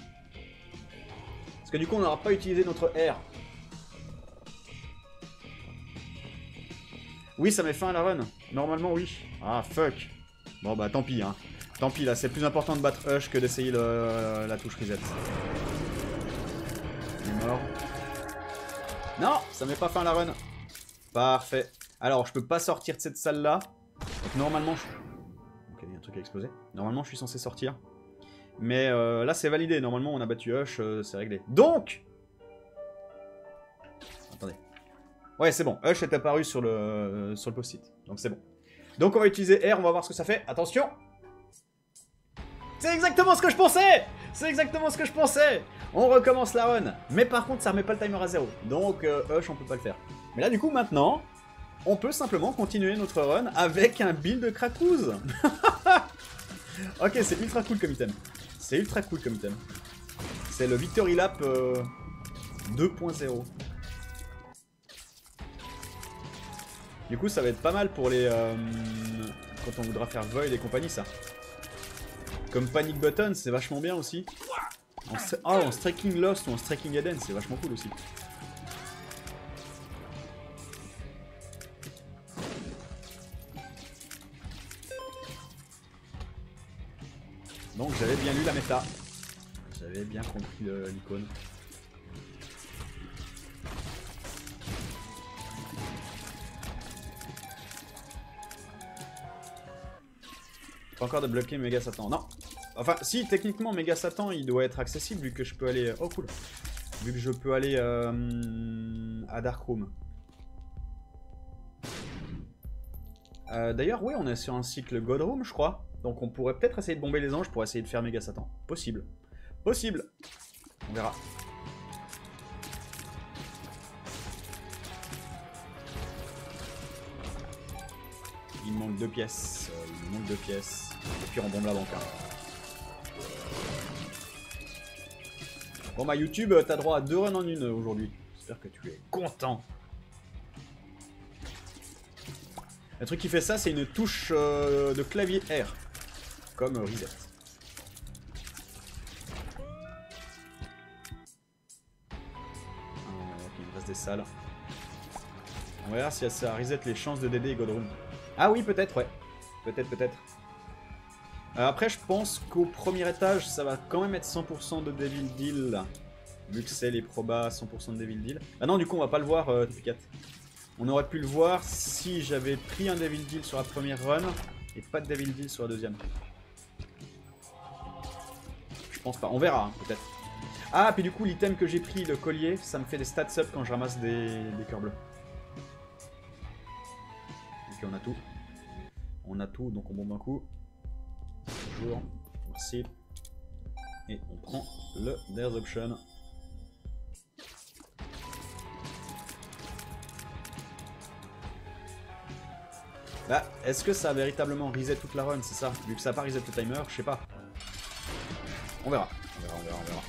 [SPEAKER 1] Parce que du coup, on n'aura pas utilisé notre R. Oui, ça met fin à la run. Normalement, oui. Ah, fuck. Bon, bah tant pis, hein. Tant pis, là, c'est plus important de battre Hush que d'essayer la touche reset. Non, ça met pas fin à la run. Parfait. Alors, je peux pas sortir de cette salle-là. Donc, normalement, je... Ok, il y a un truc à exploser. Normalement, je suis censé sortir. Mais euh, là, c'est validé. Normalement, on a battu Hush, euh, c'est réglé. Donc Attendez. Ouais, c'est bon. Hush est apparu sur le, sur le post-it. Donc, c'est bon. Donc, on va utiliser R. On va voir ce que ça fait. Attention c'est exactement ce que je pensais C'est exactement ce que je pensais On recommence la run. Mais par contre, ça remet pas le timer à zéro. Donc, euh, Hush, on peut pas le faire. Mais là, du coup, maintenant, on peut simplement continuer notre run avec un build de Krakouz. ok, c'est ultra cool comme item. C'est ultra cool comme item. C'est le Victory Lap 2.0. Euh, du coup, ça va être pas mal pour les... Euh, quand on voudra faire Void et compagnie, ça. Comme Panic Button, c'est vachement bien aussi. Oh, en Striking Lost ou en Striking Eden, c'est vachement cool aussi. Donc j'avais bien lu la méta. J'avais bien compris l'icône. Pas encore débloqué Mega Satan. Non, Enfin, si, techniquement, Mega Satan, il doit être accessible vu que je peux aller... Oh, cool. Vu que je peux aller euh, à Darkroom. Euh, D'ailleurs, oui, on est sur un cycle Godroom, je crois. Donc on pourrait peut-être essayer de bomber les anges pour essayer de faire Mega Satan. Possible. Possible. On verra. Il manque deux pièces. Euh, il manque deux pièces. Et puis on bombe la banque. Hein. Bon bah YouTube, t'as droit à deux runs en une aujourd'hui. J'espère que tu es content. Le truc qui fait ça, c'est une touche euh, de clavier R. Comme reset. Il me reste des salles. On va voir si ça reset les chances de DD et Godroom. Ah oui, peut-être, ouais. Peut-être, peut-être. Euh, après, je pense qu'au premier étage, ça va quand même être 100% de Devil Deal. Vu que c'est les probas 100% de Devil Deal. Ah non, du coup, on va pas le voir, euh, 4 On aurait pu le voir si j'avais pris un Devil Deal sur la première run et pas de Devil Deal sur la deuxième. Je pense pas. On verra, hein, peut-être. Ah, puis du coup, l'item que j'ai pris, le collier, ça me fait des stats up quand je ramasse des, des cœurs bleus. Ok, on a tout. On a tout, donc on bombe un coup. Bonjour. Merci. Et on prend le There's Option. Bah, est-ce que ça a véritablement reset toute la run, c'est ça? Vu que ça a pas reset le timer, je sais pas. On verra. On verra, on verra, on verra.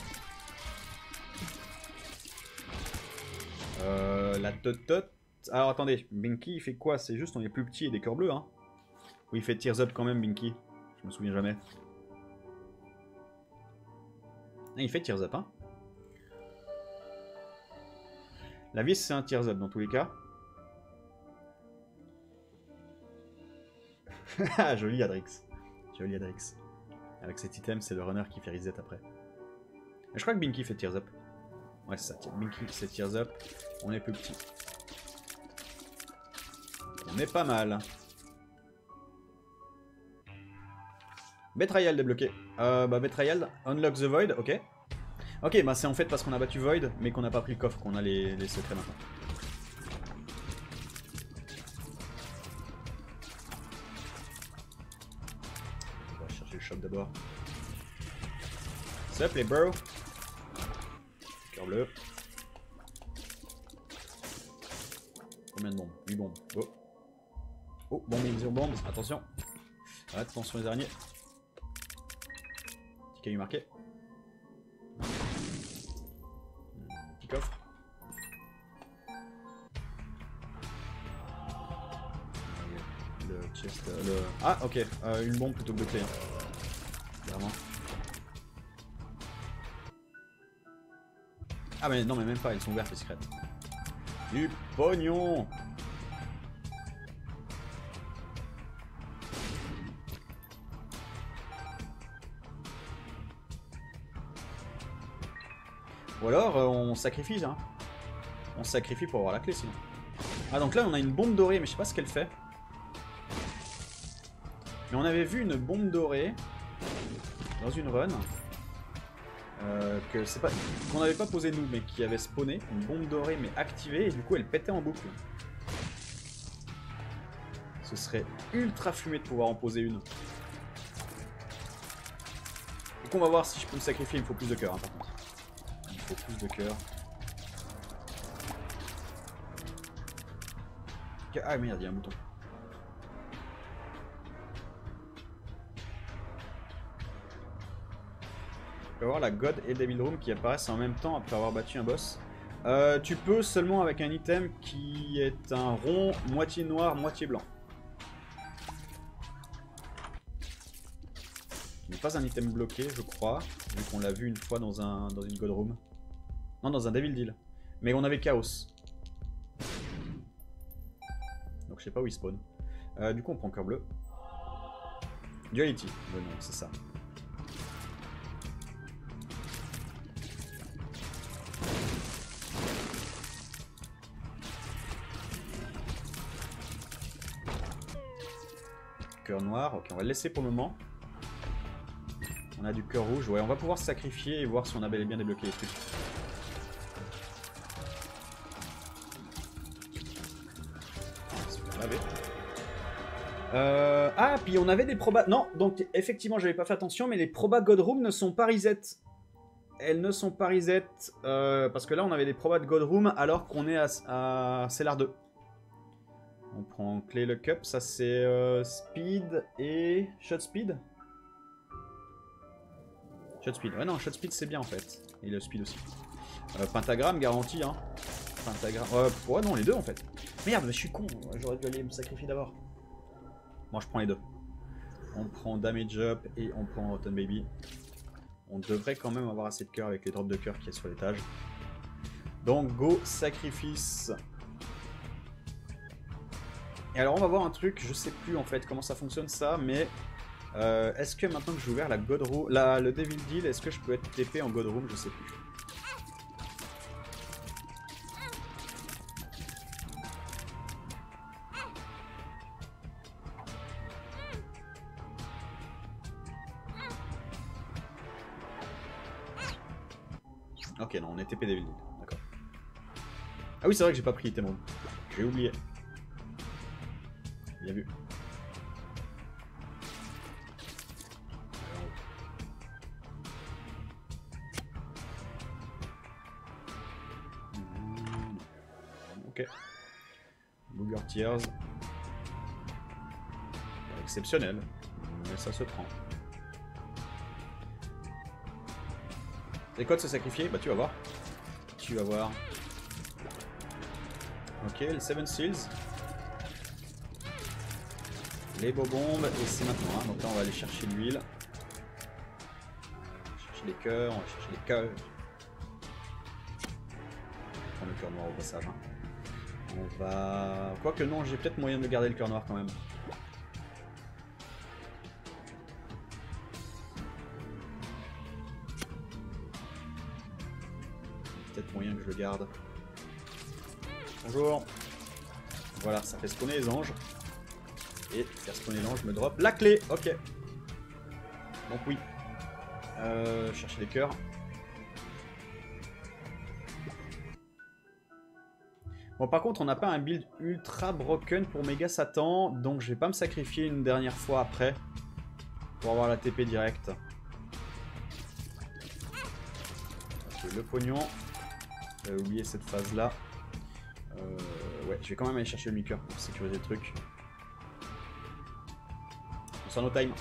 [SPEAKER 1] Euh, la tot Alors attendez, Binky il fait quoi? C'est juste on est plus petit et des cœurs bleus, hein Oui, il fait Tears Up quand même, Binky. Je me souviens jamais. Ah, il fait Tears Up, hein La vis, c'est un Tears Up dans tous les cas. Ah, joli Adrix. Joli Adrix. Avec cet item, c'est le runner qui fait reset après. je crois que Binky fait Tears Up. Ouais, c'est ça. Binky fait Tears Up. On est plus petit. On est pas mal. Betrayal débloqué. Euh, bah, Betrayal, unlock the void, ok. Ok, bah c'est en fait parce qu'on a battu Void, mais qu'on n'a pas pris le coffre qu'on a les, les secrets maintenant. shop d'abord. Sup les bro Cœur bleu. Combien de bombes? 8 bombes. Oh. Oh, bombing sur bombes, attention. Attention les araignées. Caillou marqué. Petit coffre. Le chest. Le... Ah, ok. Euh, une bombe plutôt que de clé. Hein. Ah mais non mais même pas, elles sont ouvertes les secrètes. Du pognon Ou alors euh, on sacrifie hein. On sacrifie pour avoir la clé sinon. Ah donc là on a une bombe dorée mais je sais pas ce qu'elle fait. Mais on avait vu une bombe dorée dans une run euh, qu'on n'avait pas posé nous mais qui avait spawné une bombe dorée mais activée et du coup elle pétait en boucle. Ce serait ultra fumé de pouvoir en poser une. Donc on va voir si je peux me sacrifier, il me faut plus de cœur hein, par contre. Faut plus de cœur. Ah merde, il y a un bouton. Tu peux avoir la God et Devil Room qui apparaissent en même temps après avoir battu un boss. Euh, tu peux seulement avec un item qui est un rond moitié noir, moitié blanc. Ce n'est pas un item bloqué, je crois, vu qu'on l'a vu une fois dans, un, dans une God Room. Non, dans un Devil Deal. Mais on avait Chaos. Donc je sais pas où il spawn. Euh, du coup on prend cœur bleu. Duality, bon, c'est ça. Cœur noir, ok, on va le laisser pour le moment. On a du cœur rouge, ouais, on va pouvoir sacrifier et voir si on a bel et bien débloqué les trucs. Euh, ah, puis on avait des probas... Non, donc effectivement, j'avais pas fait attention, mais les probas Godroom ne sont pas reset. Elles ne sont pas reset, euh, parce que là, on avait des probas de Godroom alors qu'on est à, à Cellar 2. On prend clé le cup, ça c'est euh, speed et shot speed. Shot speed, ouais non, shot speed c'est bien en fait. Et le speed aussi. Pentagramme garanti hein. Pentagramme, ouais non les deux en fait. Merde, mais je suis con, j'aurais dû aller me sacrifier d'abord. Moi je prends les deux. On prend Damage Up et on prend Rotten Baby. On devrait quand même avoir assez de cœur avec les drops de cœur qui est sur l'étage. Donc go sacrifice. Et alors on va voir un truc, je sais plus en fait comment ça fonctionne ça, mais euh, est-ce que maintenant que j'ai ouvert la God le Devil Deal, est-ce que je peux être TP en God Room Je sais plus. Ah oui, c'est vrai que j'ai pas pris item J'ai oublié. Bien vu. Ok. Booger Tears. Exceptionnel, mais ça se prend. C'est quoi de se sacrifier? Bah tu vas voir. Tu vas voir. Ok, le Seven Seals. Les bombes et c'est maintenant. Hein. Donc là on va aller chercher l'huile. Chercher les cœurs, on va chercher les cœurs. Prendre le cœur noir au passage. Hein. On va... Quoique non, j'ai peut-être moyen de garder le cœur noir quand même. Moyen que je le garde. Bonjour. Voilà, ça fait spawner les anges. Et faire spawner l'ange me drop la clé. Ok. Donc oui. Euh, chercher les cœurs. Bon, par contre, on n'a pas un build ultra broken pour Mega Satan, donc je vais pas me sacrifier une dernière fois après pour avoir la TP direct. Ok, le pognon. J'avais oublié cette phase-là. Euh, ouais, je vais quand même aller chercher le Mickey pour sécuriser le truc. On s'en no time.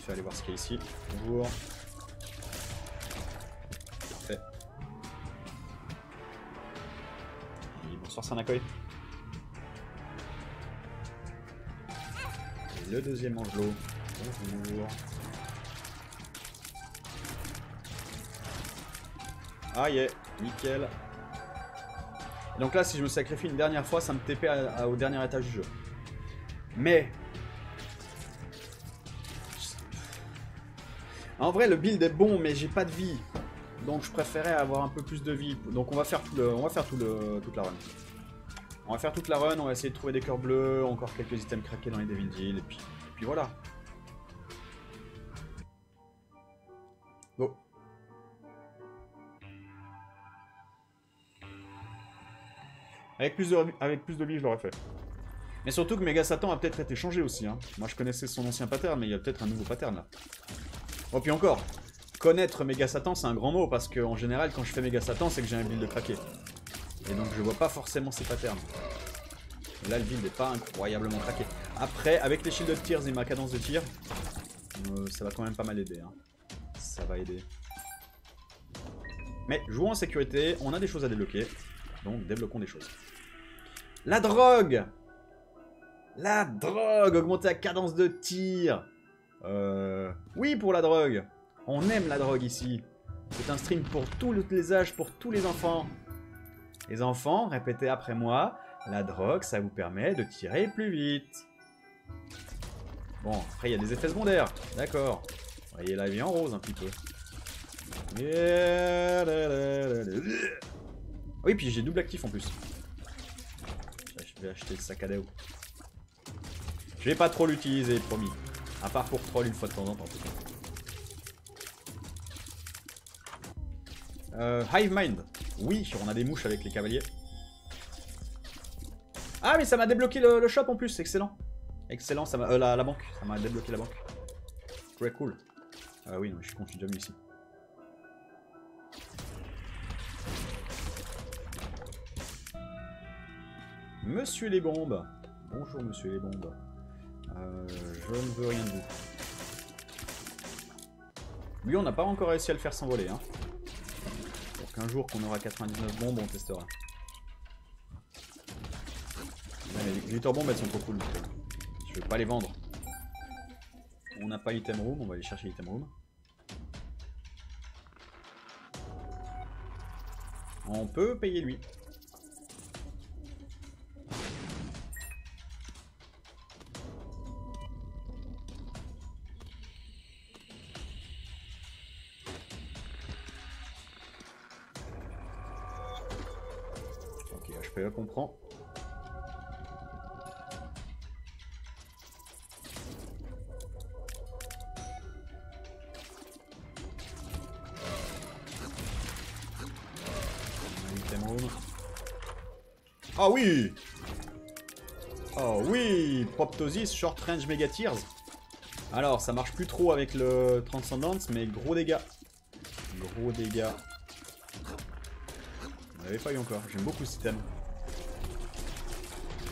[SPEAKER 1] Je vais aller voir ce qu'il y a ici. Bonjour. bonsoir accueil. Et le deuxième Angelot. Bonjour. Ah yeah, nickel. donc là, si je me sacrifie une dernière fois, ça me TP au dernier étage du jeu. Mais... En vrai, le build est bon, mais j'ai pas de vie. Donc je préférais avoir un peu plus de vie. Donc on va faire, tout le, on va faire tout le, toute la run. On va faire toute la run, on va essayer de trouver des cœurs bleus, encore quelques items craqués dans les Devil Deal, et et puis voilà. Avec plus de, avec plus de vie, je l'aurais fait. Mais surtout que Mega Satan a peut-être été changé aussi. Hein. Moi, je connaissais son ancien pattern, mais il y a peut-être un nouveau pattern là. Oh, puis encore, connaître Mega Satan, c'est un grand mot, parce qu'en général, quand je fais Mega Satan, c'est que j'ai un build craqué. Et donc je vois pas forcément ces patterns. là le build n'est pas incroyablement craqué. Après, avec les shields de tirs et ma cadence de tir, euh, ça va quand même pas mal aider. Hein. Ça va aider. Mais jouons en sécurité, on a des choses à débloquer. Donc débloquons des choses. La drogue La drogue Augmenter la cadence de tir euh... Oui pour la drogue On aime la drogue ici. C'est un stream pour tous les âges, pour tous les enfants. Les enfants, répétez après moi, la drogue, ça vous permet de tirer plus vite. Bon, après il y a des effets secondaires, d'accord. Voyez la vie en rose un petit peu. Oui, puis j'ai double actif en plus. Je vais acheter le sac à dos. Je vais pas trop l'utiliser, promis. À part pour troll une fois de temps en temps. Euh, Hive Mind. Oui, on a des mouches avec les cavaliers. Ah, mais ça m'a débloqué le, shop en plus, excellent. Excellent, ça m'a... Euh, la, banque, ça m'a débloqué la banque. Très cool. Ah oui, non, je suis con, je suis ici. Monsieur les bombes. Bonjour, monsieur les bombes. Euh, je ne veux rien de vous. Lui, on n'a pas encore réussi à le faire s'envoler. Hein un jour qu'on aura 99 bombes, on testera. Glitter Bomb, elles sont trop cool. Je vais pas les vendre. On n'a pas l'item room, on va aller chercher l'item room. On peut payer lui. Oh oui Proptosis, Short Range Mega Tears. Alors, ça marche plus trop avec le Transcendence, mais gros dégâts. Gros dégâts. On l'avait pas eu encore. J'aime beaucoup ce système.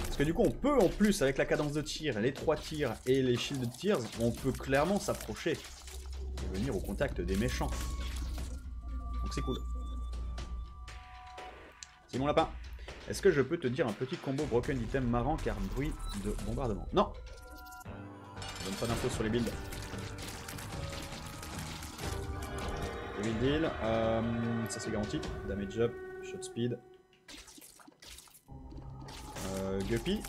[SPEAKER 1] Parce que du coup, on peut en plus, avec la cadence de tir, les trois tirs et les shields de tirs, on peut clairement s'approcher et venir au contact des méchants. Donc c'est cool. C'est mon lapin. Est-ce que je peux te dire un petit combo broken item marrant car bruit de bombardement? Non Je donne pas d'infos sur les builds. Les deal, euh, ça c'est garanti. Damage up, shot speed. Euh, Guppy.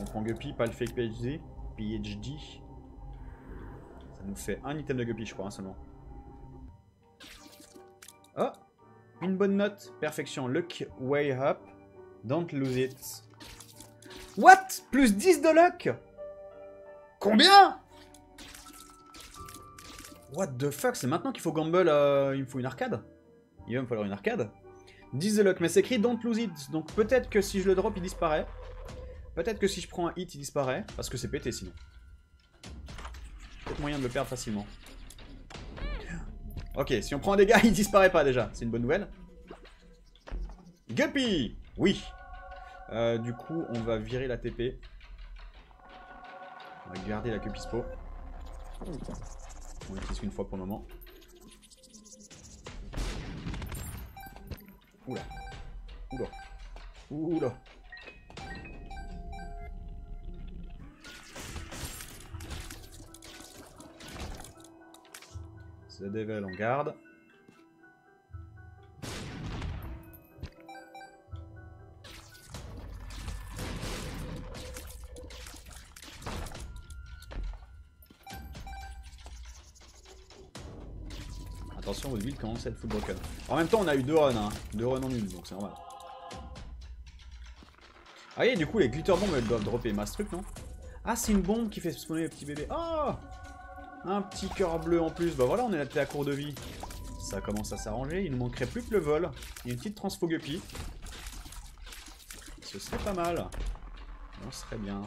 [SPEAKER 1] On prend Guppy, pas le fake PhD. PhD. Ça nous fait un item de Guppy je crois hein, seulement. Oh Une bonne note. Perfection. Luck way up. Don't lose it. What? Plus 10 de luck? Combien? What the fuck? C'est maintenant qu'il faut gamble, euh, il me faut une arcade Il va me falloir une arcade. 10 de luck, mais c'est écrit don't lose it. Donc peut-être que si je le drop, il disparaît. Peut-être que si je prends un hit, il disparaît. Parce que c'est pété sinon. Peut-être moyen de le perdre facilement. Ok, si on prend un dégât, il disparaît pas déjà. C'est une bonne nouvelle. Guppy Oui. Euh, du coup, on va virer la TP. On va garder la Cupispo. On l'utilise qu'une fois pour le moment. Oula. Oula. Oula. The Devil en garde. Commence à être full. En même temps, on a eu deux runs, hein. deux runs en une, donc c'est normal. Ah oui, du coup, les glitter bombs, elles doivent dropper mass truc, non? Ah, c'est une bombe qui fait spawner les petits bébés. Oh Un petit cœur bleu en plus. Bah voilà, on est à court de vie. Ça commence à s'arranger. Il nous manquerait plus que le vol. Et une petite transfo guppy. Ce serait pas mal. On serait bien.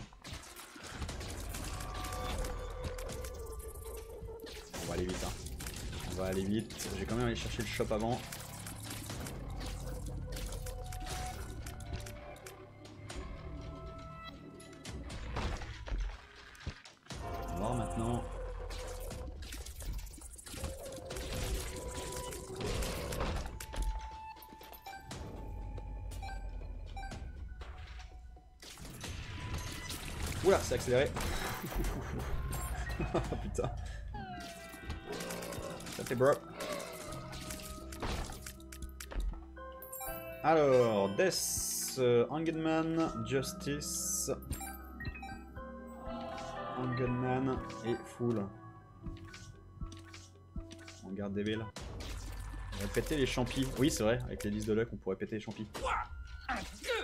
[SPEAKER 1] Va aller vite. Je vais quand même aller chercher le shop avant. On maintenant. Oula, c'est accéléré. Justice, Angenman et Full. On garde des villes. On va péter les champis. Oui, c'est vrai, avec les 10 de luck, on pourrait péter les champis.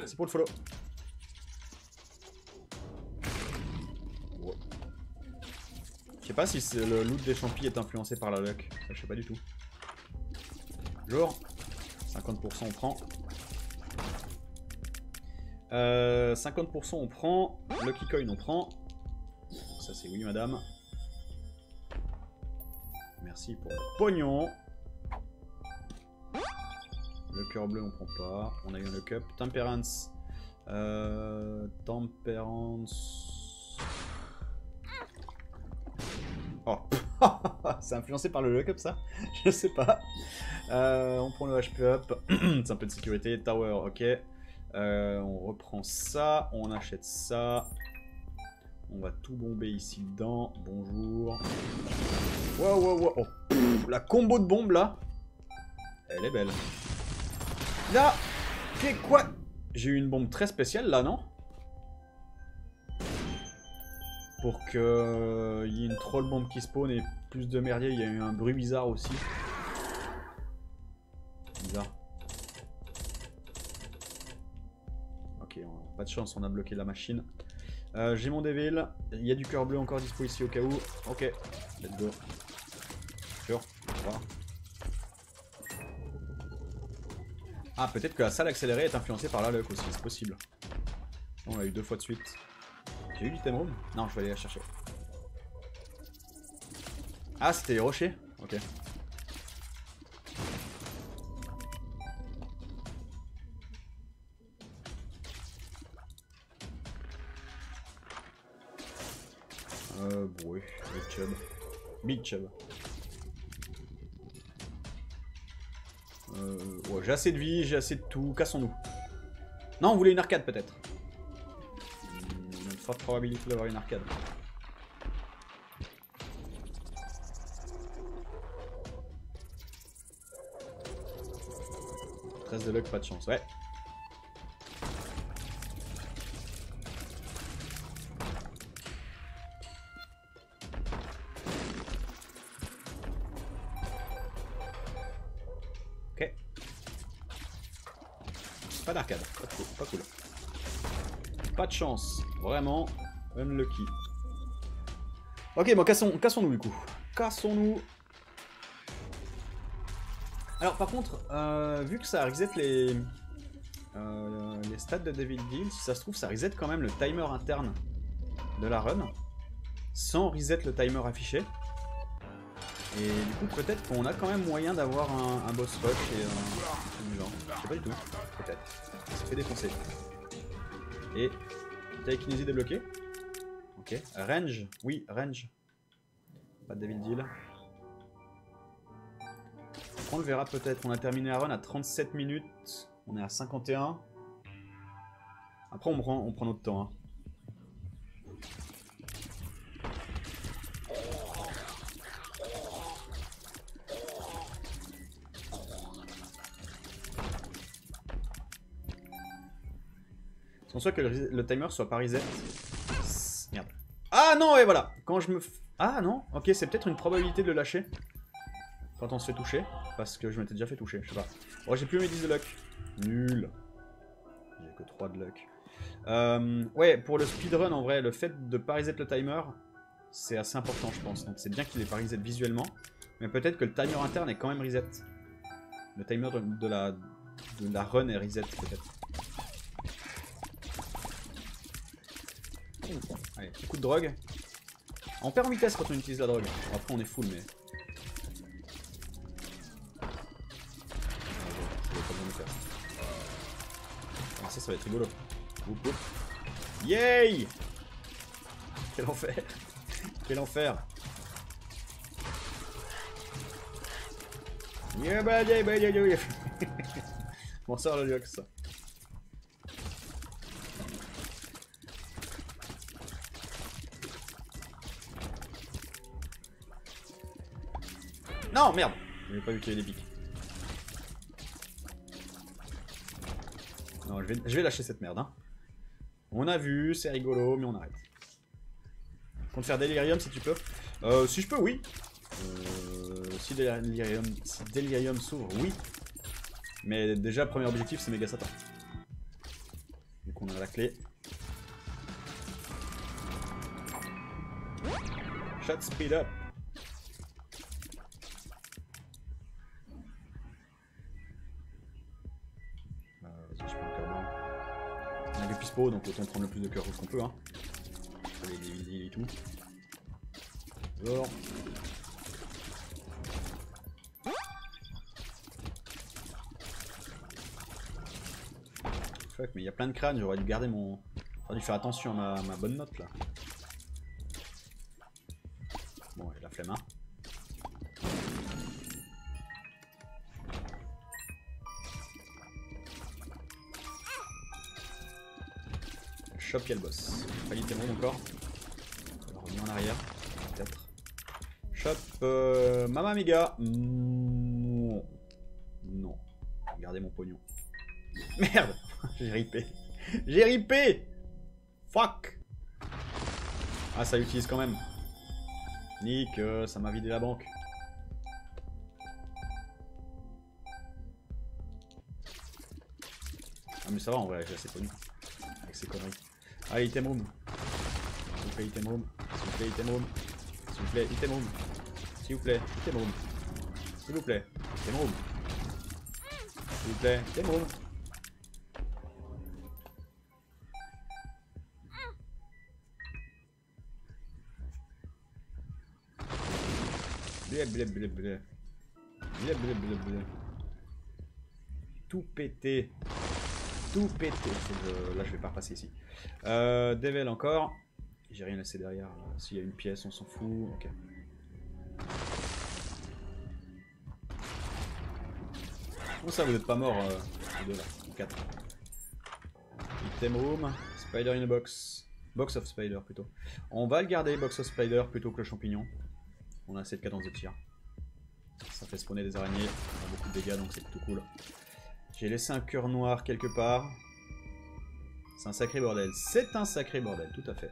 [SPEAKER 1] C'est pour le follow. Je sais pas si le loot des champis est influencé par la luck. je sais pas du tout. Jour. 50% on prend. 50% euh, on prend. Lucky coin on prend. Ça c'est oui madame. Merci pour le pognon. Le cœur bleu on prend pas. On a eu un cup. Temperance. Euh, temperance. Oh. c'est influencé par le lock-up ça? Je sais pas. Euh, on prend le HP up. c'est un peu de sécurité. Tower, ok. Euh, on reprend ça, on achète ça. On va tout bomber ici dedans. Bonjour. Wow, wow, wow. Oh, la combo de bombes là. Elle est belle. Là Qu'est quoi? J'ai eu une bombe très spéciale là, non? Pour que il y ait une troll bombe qui spawn et plus de merdier, il y a eu un bruit bizarre aussi. Chance, on a bloqué la machine. Euh, j'ai mon Devil. Il y a du cœur bleu encore dispo ici au cas où. Ok, let's go. Sûr, Ah, peut-être que la salle accélérée est influencée par la luck aussi, c'est possible. On l'a eu deux fois de suite. J'ai eu du room Non, je vais aller la chercher. Ah, c'était les rochers Ok. Oui, Big Chub. Big Chub. Euh, ouais, j'ai assez de vie, j'ai assez de tout. Cassons-nous. Non, on voulait une arcade peut-être. Hmm, une forte probabilité d'avoir une arcade. 13 de luck, pas de chance. Ouais. Chance. Vraiment. Unlucky. Ok, bon, cassons-nous cassons du coup. Cassons-nous. Alors par contre, euh, vu que ça reset les, euh, les stats de Devil Deal, si ça se trouve ça reset quand même le timer interne de la run, sans reset le timer affiché. Et du coup peut-être qu'on a quand même moyen d'avoir un, boss rush et un. Je sais pas du tout, peut-être. Ça fait défoncer. Et télékinésie débloquée. Ok. Range, oui, range. Pas de Devil Deal on le verra peut-être. On a terminé la run à 37 minutes. On est à 51. Après, on prend, on prend notre temps. Hein. Soit que le, timer soit pas reset. Ah non, et voilà Quand je me... Ah non Ok, c'est peut-être une probabilité de le lâcher. Quand on se fait toucher. Parce que je m'étais déjà fait toucher, je sais pas. Oh, j'ai plus mes 10 de luck. Nul. J'ai que 3 de luck. Euh, ouais, pour le speedrun, en vrai, le fait de pas reset le timer, c'est assez important, je pense. Donc c'est bien qu'il ait pas reset visuellement. Mais peut-être que le timer interne est quand même reset. Le timer de la, de la run est reset, peut-être. Allez, coup de drogue. On perd en vitesse quand on utilise la drogue. Après, on est full, mais... ça, va être rigolo. Yay Quel enfer Quel enfer Bon ça le ça. Non, merde J'ai pas vu qu'il y avait des pics. Non, je vais, lâcher cette merde. Hein. On a vu, c'est rigolo, mais on arrête. Compte faire Delirium si tu peux euh, Si je peux, oui. Euh, si Delirium, si Delirium s'ouvre, oui. Mais déjà, premier objectif, c'est Mega Satan. Donc on a la clé. Shot speed up. Donc autant prendre le plus de cœur qu'on peut. Hein. Les DVD et tout. Alors. Fuck, mais il y a plein de crânes, j'aurais dû garder mon... J'aurais dû faire attention à ma, ma bonne note là. Bon, et la flemme, hein. Shop, quel boss. Pas l'item encore. On va revenir en arrière. Peut-être. Shop. Euh, Mama Amiga. Non. Non. Regardez mon pognon. Merde J'ai ripé. J'ai ripé Fuck Ah, ça utilise quand même. Nick, ça m'a vidé la banque. Ah mais ça va en vrai, j'ai assez connu. Avec ces conneries. Allez, item room. S'il vous plaît, item room. S'il vous plaît, item room. S'il vous plaît, item room. S'il vous plaît, item room. S'il vous plaît, item room. S'il vous plaît, item room. Blé, blé, blé, blé. Tout pété. Tout pété. Là, je vais pas repasser ici. Euh, Devel encore. J'ai rien laissé derrière. S'il y a une pièce, on s'en fout. Ok. Comment ça, vous êtes pas mort euh, les deux là 4. Item room. Spider in a box. Box of spider plutôt. On va le garder, box of spider, plutôt que le champignon. On a assez de cadence de tir. Ça fait spawner des araignées. On a beaucoup de dégâts donc c'est plutôt cool. J'ai laissé un cœur noir quelque part. C'est un sacré bordel. C'est un sacré bordel, tout à fait.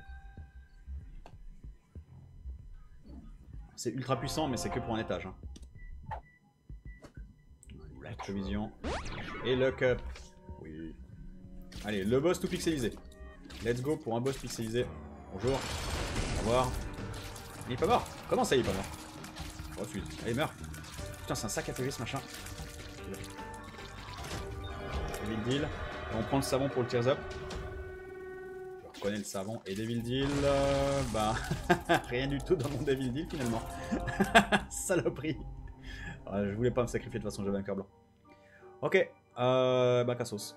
[SPEAKER 1] C'est ultra puissant, mais c'est que pour un étage. Hein. vision. Et lock up. Oui. Allez, le boss tout pixelisé. Let's go pour un boss pixelisé. Bonjour. Au revoir. Il est pas mort Comment ça il est pas mort? Refuse. Allez, meurs. Putain, c'est un sac à PV ce machin. Devil Deal. on prend le savon pour le Tears Up. Je reconnais le savon. Et Devil Deal, euh, bah, rien du tout dans mon Devil Deal finalement. Saloperie. je voulais pas me sacrifier de toute façon, j'avais un cœur blanc. Ok, euh, Cassos.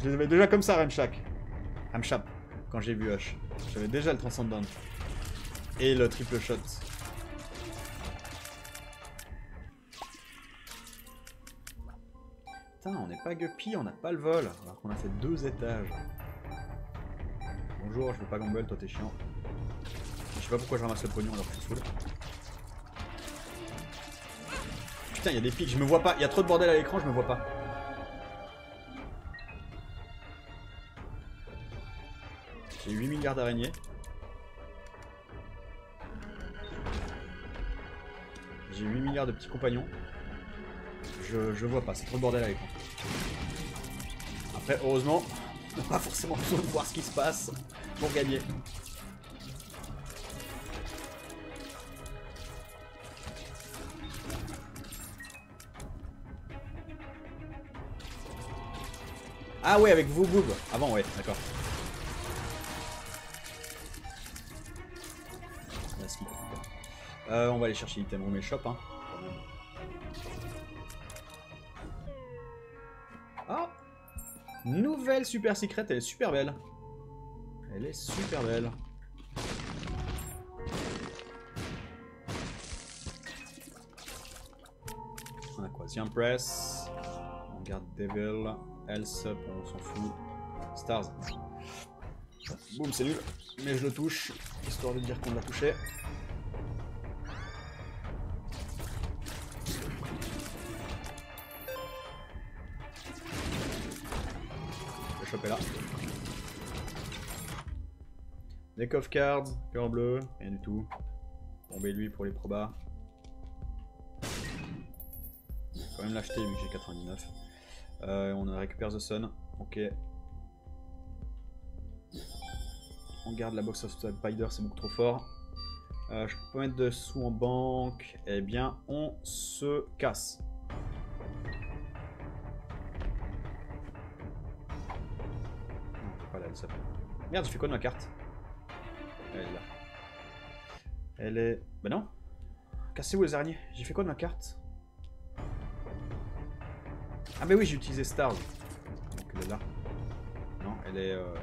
[SPEAKER 1] Je les avais déjà comme ça, Ramshak. Ramshap, quand j'ai vu Hush. J'avais déjà le Transcendent. Et le triple shot. Putain, on n'est pas guppy, on n'a pas le vol. Alors qu'on a fait deux étages. Bonjour, je veux pas gamble, toi t'es chiant. Je sais pas pourquoi je ramasse le pognon alors que je suis Putain, il y a des pics, je me vois pas. Il y a trop de bordel à l'écran, je me vois pas. J'ai 8 milliards d'araignées. J'ai 8 milliards de petits compagnons. Je, je vois pas, c'est trop le bordel avec moi. Après, heureusement, on n'a pas forcément besoin de voir ce qui se passe pour gagner. Ah ouais, avec vos boobs. Avant, ouais, d'accord. Euh, on va aller chercher l'item room et shop. Hein, Ah Nouvelle super secret, elle est super belle. Elle est super belle. On a quoi? The Empress. On garde Devil. Else, on s'en fout. Stars. Boum, c'est nul. Mais je le touche, histoire de dire qu'on l'a touché. Deck of cards, cœur bleu, rien du tout. Tomber lui pour les probas. Quand même l'acheter vu que j'ai 99. Euh, on récupère The Sun, ok. On garde la box of Spider, c'est beaucoup trop fort. Euh, je peux mettre de sous en banque. Eh bien, on se casse. Merde, je fais quoi de ma carte? Elle est là. Elle est... Ben non Cassez-vous les araignées J'ai fait quoi de ma carte Ah bah ben oui, j'ai utilisé Stars. Donc elle est là. Non, elle est... Euh,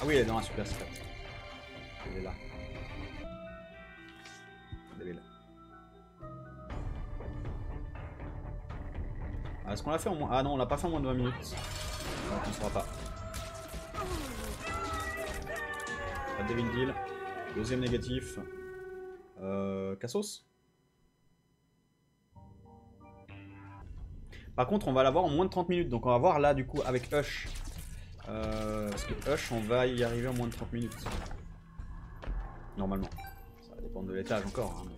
[SPEAKER 1] ah oui, elle est dans la super stat. L'a fait en moins... Ah non, on l'a pas fait en moins de 20 minutes. Donc on saura pas. Pas Deal. Deuxième négatif. Euh, Cassos Par contre, on va l'avoir en moins de 30 minutes. Donc on va voir là, du coup, avec Hush. Euh, parce que Hush, on va y arriver en moins de 30 minutes. Normalement. Ça va dépendre de l'étage encore. hein,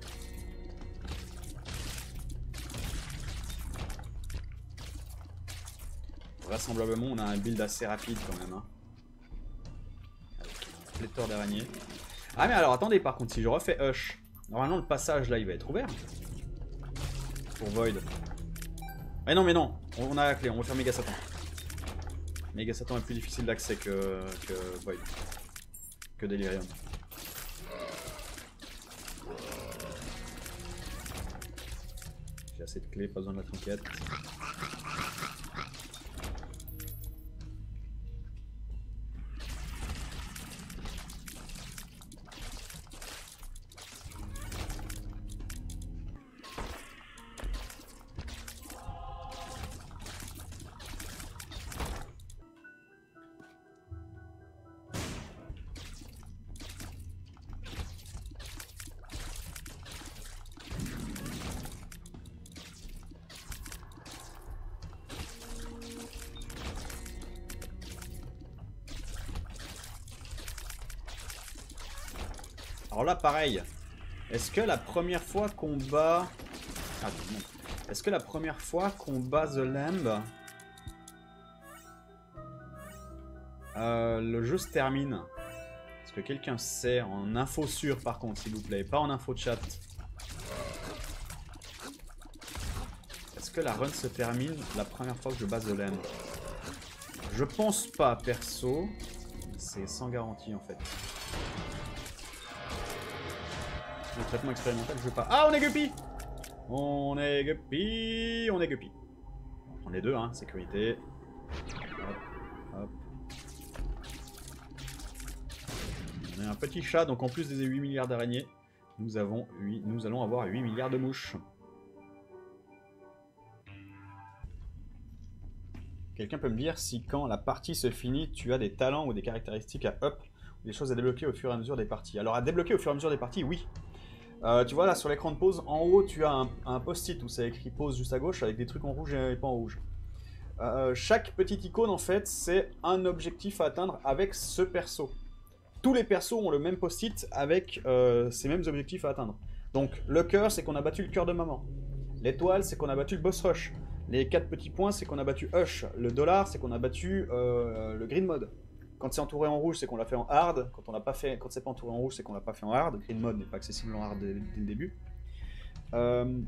[SPEAKER 1] Vraisemblablement, on a un build assez rapide quand même. Hein. Avec un pléthore d'araignées. Ah mais alors attendez, par contre, si je refais Hush, normalement le passage là, il va être ouvert. Pour Void. Mais non, mais non, on a la clé, on va faire Méga Satan. Méga Satan est plus difficile d'accès que, que Void. Que Delirium. J'ai assez de clés, pas besoin de la trinquette. Est-ce que la première fois qu'on bat... Ah. Est-ce que la première fois qu'on bat The Lamb... euh, le jeu se termine? Est-ce que quelqu'un sait en info sûre par contre, s'il vous plaît, pas en info chat? Est-ce que la run se termine la première fois que je bats The Lamb? Je pense pas, perso. C'est sans garantie en fait. Le traitement expérimental, je veux pas. Ah, on est guppy On est guppy On est guppy. On est deux, hein, sécurité. Hop, hop. On est un petit chat, donc en plus des 8 milliards d'araignées, nous, avons 8, nous allons avoir 8 milliards de mouches. Quelqu'un peut me dire si quand la partie se finit, tu as des talents ou des caractéristiques à up, ou des choses à débloquer au fur et à mesure des parties Alors à débloquer au fur et à mesure des parties, oui. Euh, tu vois là sur l'écran de pause, en haut tu as un, post-it où c'est écrit pause juste à gauche avec des trucs en rouge et pas en rouge. Euh, chaque petite icône en fait c'est un objectif à atteindre avec ce perso. Tous les persos ont le même post-it avec euh, ces mêmes objectifs à atteindre. Donc le cœur c'est qu'on a battu le cœur de maman. L'étoile c'est qu'on a battu le boss rush. Les quatre petits points c'est qu'on a battu Hush. Le dollar c'est qu'on a battu le green mode. Quand c'est entouré en rouge, c'est qu'on l'a fait en hard. Quand on pas fait, quand c'est pas entouré en rouge, c'est qu'on l'a pas fait en hard. Green mode n'est pas accessible en hard dès, le début. Euh,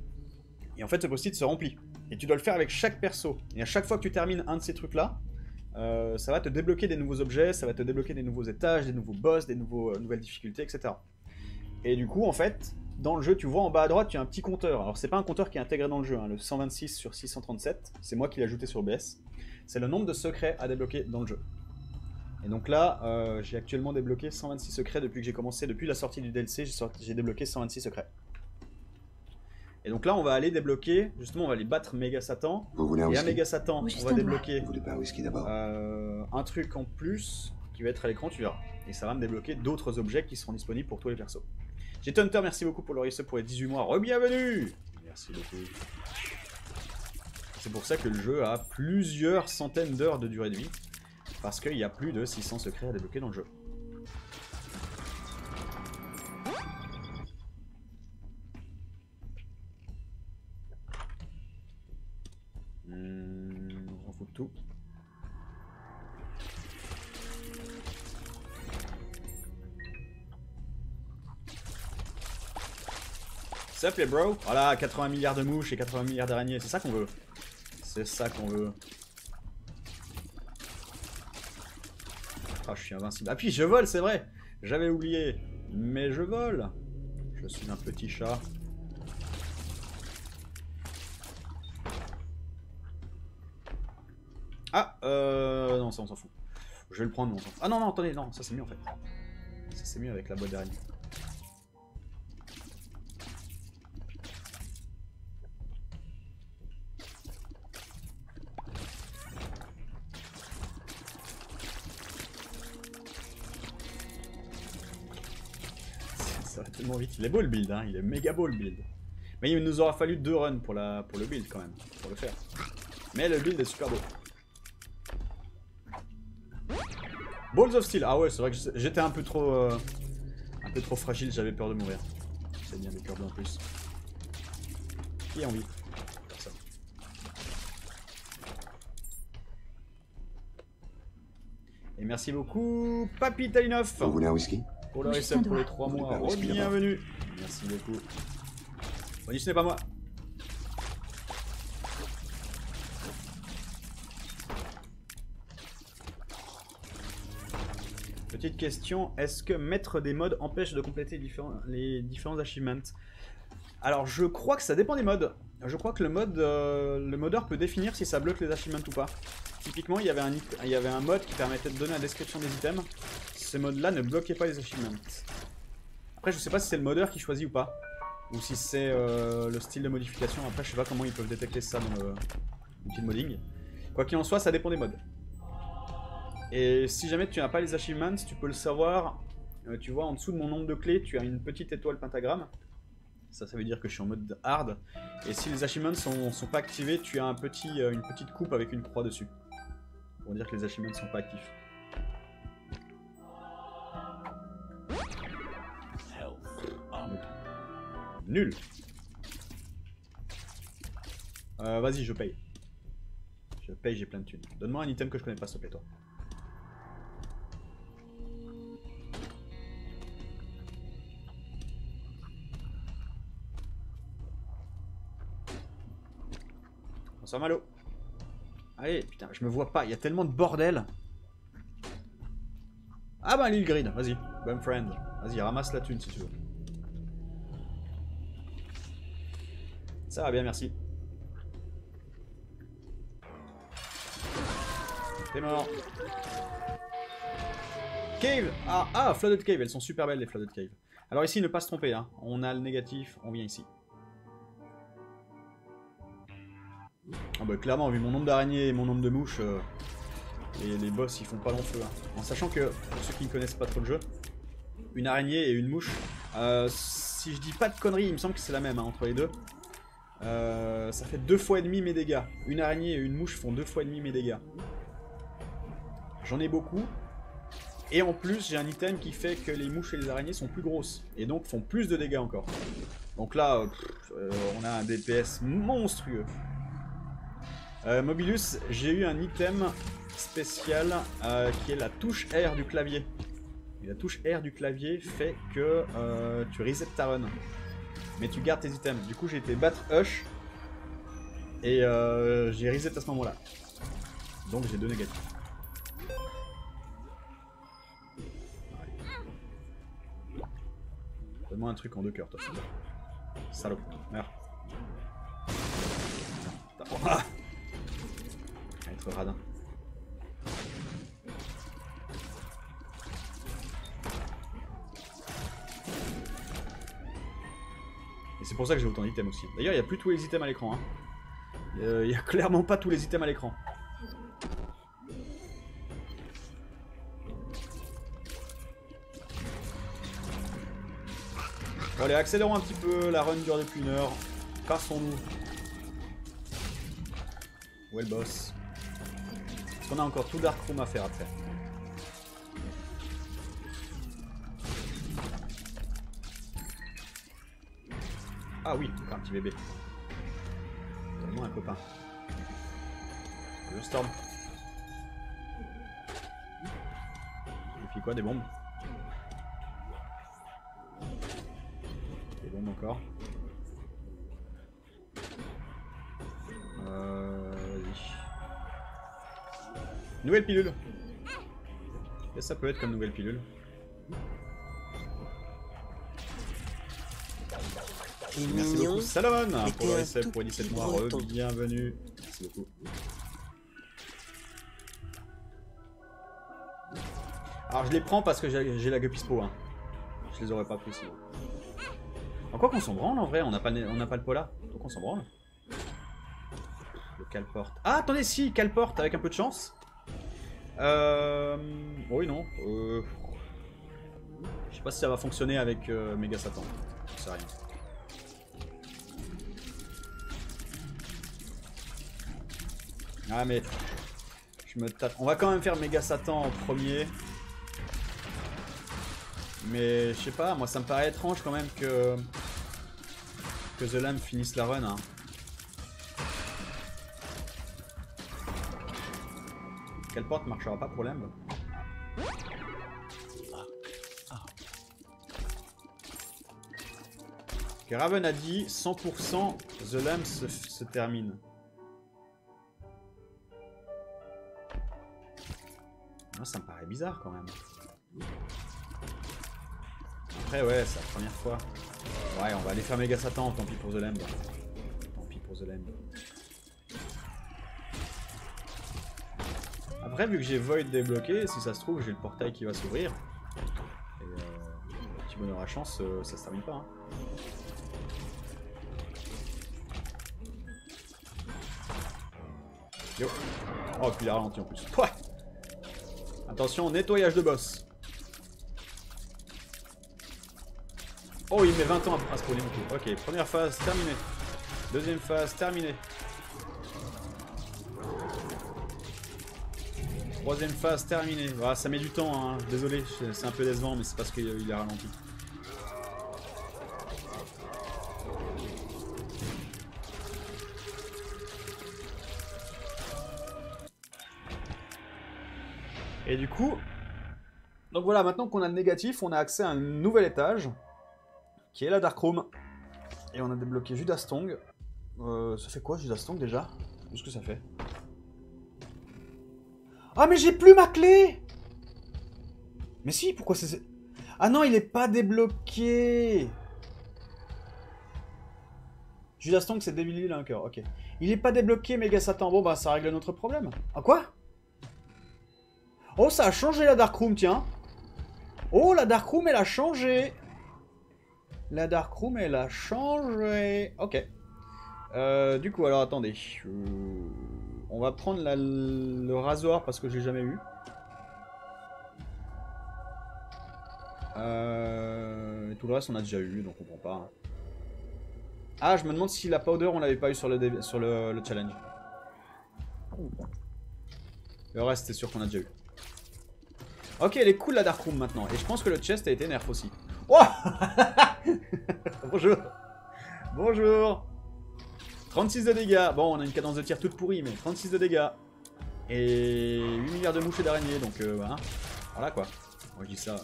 [SPEAKER 1] et en fait, ce post-it se remplit. Et tu dois le faire avec chaque perso. Et à chaque fois que tu termines un de ces trucs-là, euh, ça va te débloquer des nouveaux objets, ça va te débloquer des nouveaux étages, des nouveaux boss, des euh, nouvelles difficultés, etc. Et du coup, en fait, dans le jeu, tu vois en bas à droite, tu as un petit compteur. Alors, c'est pas un compteur qui est intégré dans le jeu, hein, le 126 sur 637. C'est moi qui l'ai ajouté sur BS. C'est le nombre de secrets à débloquer dans le jeu. Et donc là, euh, j'ai actuellement débloqué 126 secrets depuis que j'ai commencé, depuis la sortie du DLC, j'ai débloqué 126 secrets. Et donc là, on va aller débloquer, justement, on va aller battre Méga Satan.
[SPEAKER 2] Vous voulez un
[SPEAKER 1] Et à Méga Satan,
[SPEAKER 3] Oui,
[SPEAKER 1] on va débloquer
[SPEAKER 2] Vous voulez pas un whisky d'abord
[SPEAKER 1] euh, un truc en plus qui va être à l'écran, tu verras. Et ça va me débloquer d'autres objets qui seront disponibles pour tous les persos. J'ai Hunter, merci beaucoup pour le RSE pour les 18 mois. Re-bienvenue Merci beaucoup. C'est pour ça que le jeu a plusieurs centaines d'heures de durée de vie. Parce qu'il y a plus de 600 secrets à débloquer dans le jeu. Hmm, on fout tout. Sup les bro Voilà, 80 milliards de mouches et 80 milliards d'araignées, c'est ça qu'on veut. C'est ça qu'on veut. Ah, je suis invincible. Ah puis je vole, c'est vrai J'avais oublié. Mais je vole Je suis un petit chat. Ah, euh... Non, ça on s'en fout. Je vais le prendre, mon temps. Ah non, non, attendez, non, ça c'est mieux en fait. Ça c'est mieux avec la boîte d'araignée. Il est beau le build, hein. il est méga beau le build. Mais il nous aura fallu deux runs pour, le build quand même, pour le faire. Mais le build est super beau. Balls of Steel, ah ouais c'est vrai que j'étais un peu trop euh, un peu trop fragile, j'avais peur de mourir. C'est bien des cœurs en plus. Qui a envie. Et merci beaucoup Papy Talinov
[SPEAKER 2] Vous voulez un whisky?
[SPEAKER 1] Pour le reset pour les 3 mois, oh, bienvenue Merci beaucoup. Bonnie ce n'est pas moi Petite question, est-ce que mettre des modes empêche de compléter les différents achievements? Alors je crois que ça dépend des modes. Je crois que le mode, euh, le modeur peut définir si ça bloque les achievements ou pas. Typiquement, il y, avait un, il y avait un mode qui permettait de donner la description des items. Ce mode-là ne bloquait pas les achievements. Après, je sais pas si c'est le modeur qui choisit ou pas. Ou si c'est euh, le style de modification. Après, je sais pas comment ils peuvent détecter ça dans le modding. Quoi qu'il en soit, ça dépend des modes. Et si jamais tu n'as pas les achievements, tu peux le savoir. Euh, tu vois, en dessous de mon nombre de clés, tu as une petite étoile pentagramme. Ça, ça veut dire que je suis en mode hard. Et si les achievements sont, sont pas activés, tu as petit, euh, une petite coupe avec une croix dessus. Pour dire que les achievements sont pas actifs. Nul. Euh, Vas-y, je paye. Je paye, j'ai plein de thunes. Donne-moi un item que je connais pas, s'il te plaît, toi. Bonsoir Malo. Allez, putain, je me vois pas, il y a tellement de bordel. Ah bah l'île green, vas-y, bon friend. Vas-y, ramasse la thune si tu veux. Ça va bien, merci. T'es mort. Cave ah, ah, Flooded Cave, elles sont super belles les Flooded Cave. Alors ici, ne pas se tromper, hein. on a le négatif, on vient ici. Ah bah clairement, vu mon nombre d'araignées et mon nombre de mouches, euh, les, boss ils font pas long feu. Hein. En sachant que, pour ceux qui ne connaissent pas trop le jeu, une araignée et une mouche, euh, si je dis pas de conneries, il me semble que c'est la même hein, entre les deux. Euh, ça fait deux fois et demi mes dégâts. Une araignée et une mouche font deux fois et demi mes dégâts. J'en ai beaucoup. Et en plus, j'ai un item qui fait que les mouches et les araignées sont plus grosses. Et donc font plus de dégâts encore. Donc là, on a un DPS monstrueux. Euh, Mobilus, j'ai eu un item spécial euh, qui est la touche R du clavier. La touche R du clavier fait que euh, tu reset ta run. Mais tu gardes tes items. Du coup, j'ai été battre Hush. Et j'ai reset à ce moment-là. Donc j'ai deux négatifs. Donne-moi un truc en deux cœurs, toi. Salaud. Merde. Ah être radin. C'est pour ça que j'ai autant d'items aussi. D'ailleurs, il n'y a plus tous les items à l'écran. Hein. Il n'y a clairement pas tous les items à l'écran. Allez, accélérons un petit peu, la run dure depuis une heure. Cassons-nous. Où est le boss? On a encore tout Dark Room à faire après. Ah oui, un petit bébé. Donne-moi un copain. Le Storm. Et puis quoi, des bombes Des bombes encore. Nouvelle pilule. Et ça peut être comme nouvelle pilule. Merci beaucoup Salomon pour le reset pour 17 mois. Bienvenue. Merci beaucoup. Alors je les prends parce que j'ai la Gupispo. Hein. Je les aurais pas pris sinon. En quoi qu'on s'en branle en vrai? On n'a pas, on pas le pola. Donc on s'en branle. Le calporte. Ah attendez si, calporte avec un peu de chance. Euh... Oui non. Euh... Je sais pas si ça va fonctionner avec euh, Mega Satan. Je sais rien. Ah mais... Je me tape. On va quand même faire Mega Satan en premier. Mais je sais pas, moi ça me paraît étrange quand même que... Que The Lamb finisse la run. Hein. Quelle porte marchera pas pour Lamb? Raven a dit 100% The Lamb se termine. Moi, ça me paraît bizarre quand même. Après, ouais, c'est la première fois. Ouais, on va aller faire méga Satan, tant pis pour The Lamb. Tant pis pour The Lamb. Après, vu que j'ai Void débloqué, si ça se trouve, j'ai le portail qui va s'ouvrir. Et euh, petit bonheur à chance, euh, ça se termine pas. Hein. Yo. Oh, puis il a ralenti en plus. Attention, nettoyage de boss. Oh, il met 20 ans à, se spawner. Ok, première phase terminée. Deuxième phase terminée. Troisième phase terminée. Ah, ça met du temps, hein. désolé, c'est un peu décevant, mais c'est parce qu'il a ralenti. Et du coup, donc voilà, maintenant qu'on a le négatif, on a accès à un nouvel étage, qui est la Dark Room. Et on a débloqué Judas Tong. Euh, ça fait quoi Judas Tong déjà? Qu'est-ce que ça fait? Ah mais j'ai plus ma clé Mais si, pourquoi c'est... Ah non, il est pas débloqué Judas Tong, c'est Devil Linker, ok. Il est pas débloqué, Mega Satan. Bon, bah, ça règle notre problème. Ah, quoi? Oh, ça a changé la Dark Room, tiens. Oh, la Dark Room, elle a changé. La Dark Room, elle a changé. Ok. Euh, du coup, alors attendez. Euh, on va prendre le rasoir parce que j'ai jamais eu. Euh, tout le reste, on a déjà eu, donc on prend pas. Hein. Ah, je me demande si la powder, on l'avait pas eu sur le, sur le challenge. Le reste, c'est sûr qu'on a déjà eu. Ok, elle est cool la Dark Room maintenant. Et je pense que le chest a été nerf aussi. Oh Bonjour Bonjour 36 de dégâts. Bon, on a une cadence de tir toute pourrie, mais 36 de dégâts. Et 8 milliards de mouches et d'araignées, donc euh, voilà. Voilà quoi. Moi je dis ça.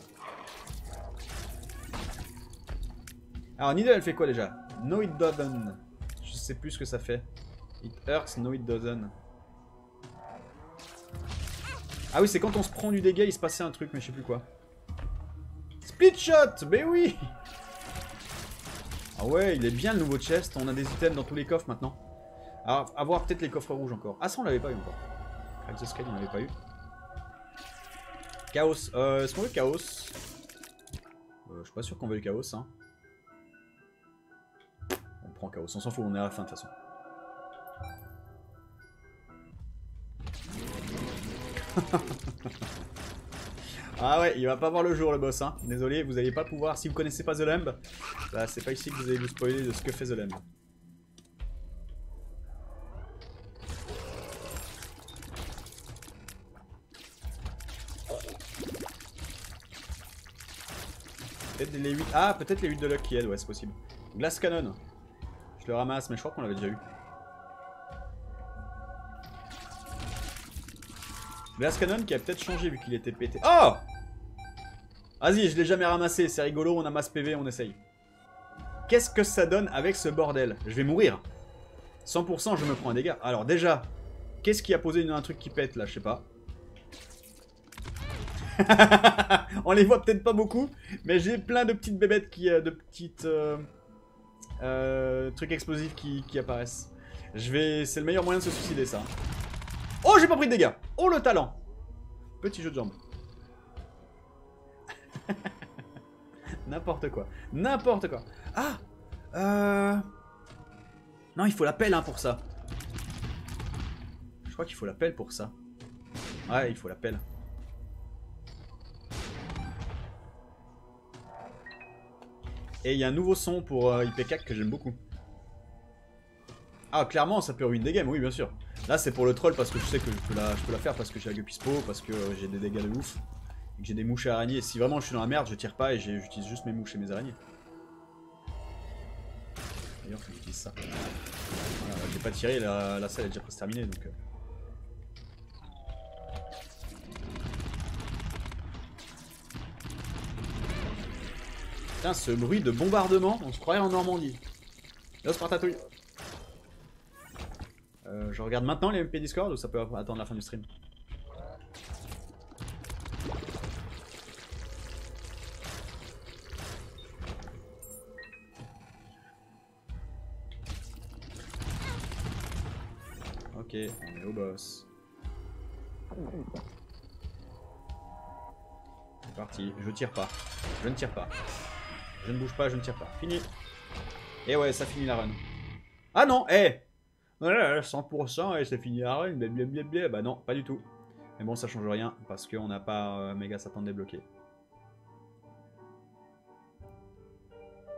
[SPEAKER 1] Alors Needle elle fait quoi déjà? No it doesn't. Je sais plus ce que ça fait. It hurts, no it doesn't. Ah oui, c'est quand on se prend du dégât, il se passait un truc, mais je sais plus quoi. Split shot Mais oui Ah ouais, il est bien le nouveau chest. On a des items dans tous les coffres maintenant. Alors, à voir peut-être les coffres rouges encore. Ah ça, on l'avait pas eu encore. Avec the on l'avait pas eu. Chaos. Euh, Est-ce qu'on veut Chaos? Euh, Je suis pas sûr qu'on veut le Chaos. Hein. On prend Chaos. On s'en fout, on est à la fin de toute façon. Ah ouais, il va pas voir le jour le boss, hein. Désolé, vous allez pas pouvoir, si vous connaissez pas The Lamb, bah c'est pas ici que vous allez vous spoiler de ce que fait The Lamb. Peut-être les 8... Ah, peut-être les 8 de luck qui aident, ouais, c'est possible. Glass Cannon. Je le ramasse, mais je crois qu'on l'avait déjà eu. Cannon qui a peut-être changé vu qu'il était pété. Oh Vas-y, je l'ai jamais ramassé, c'est rigolo, on a masse PV, on essaye. Qu'est-ce que ça donne avec ce bordel? Je vais mourir. 100% je me prends un dégât. Alors déjà, qu'est-ce qui a posé un truc qui pète là Je sais pas. on les voit peut-être pas beaucoup, mais j'ai plein de petites bébêtes qui, euh, de petites euh, euh, trucs explosifs qui, qui apparaissent. Je vais, c'est le meilleur moyen de se suicider ça. Oh, j'ai pas pris de dégâts. Oh, le talent. Petit jeu de jambes. N'importe quoi. N'importe quoi. Ah Euh... Non, il faut la pelle hein, pour ça. Je crois qu'il faut la pelle pour ça. Ouais, il faut la pelle. Et il y a un nouveau son pour euh, IP4 que j'aime beaucoup. Ah, clairement, ça peut ruiner des games, oui, bien sûr. Là, c'est pour le troll parce que je sais que je peux la, faire parce que j'ai la Gupispo, parce que j'ai des dégâts de ouf, et que j'ai des mouches et araignées. Si vraiment je suis dans la merde, je tire pas et j'utilise juste mes mouches et mes araignées. D'ailleurs, faut que j'utilise ça. Voilà, j'ai pas tiré, la, salle est déjà presque terminée donc. Euh... Putain, ce bruit de bombardement, on se croirait en Normandie. Là, Spartatouille. Euh, je regarde maintenant les MP Discord ou ça peut attendre la fin du stream Ok, on est au boss. C'est parti, je tire pas. Je ne tire pas. Je ne bouge pas, je ne tire pas. Fini. Et ouais, ça finit la run. Ah non, eh voilà, 100% et c'est fini la run, blablabla. Bah non, pas du tout. Mais bon, ça change rien parce qu'on n'a pas euh, méga Satan débloqué.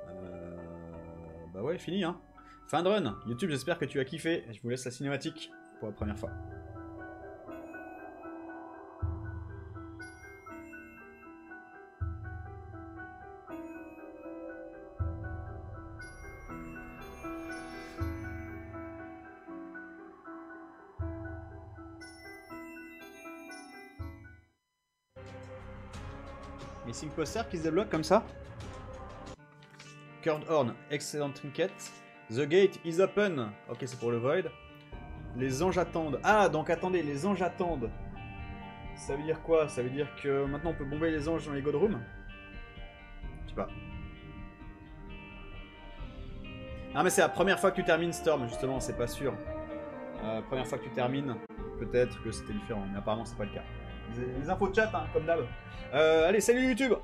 [SPEAKER 1] Euh... Bah ouais, fini hein. Fin de run. YouTube, j'espère que tu as kiffé. Je vous laisse la cinématique pour la première fois. Missing poster qui se débloque comme ça. Curved Horn, excellent trinket. The gate is open. Ok, c'est pour le void. Les anges attendent. Ah, donc attendez, les anges attendent. Ça veut dire quoi? Ça veut dire que maintenant on peut bomber les anges dans les God Room Je sais pas. Ah mais c'est la première fois que tu termines Storm, justement, c'est pas sûr. Euh, première fois que tu termines, peut-être que c'était différent, mais apparemment c'est pas le cas. Les, infos de chat, hein, comme d'hab. Euh, allez, salut YouTube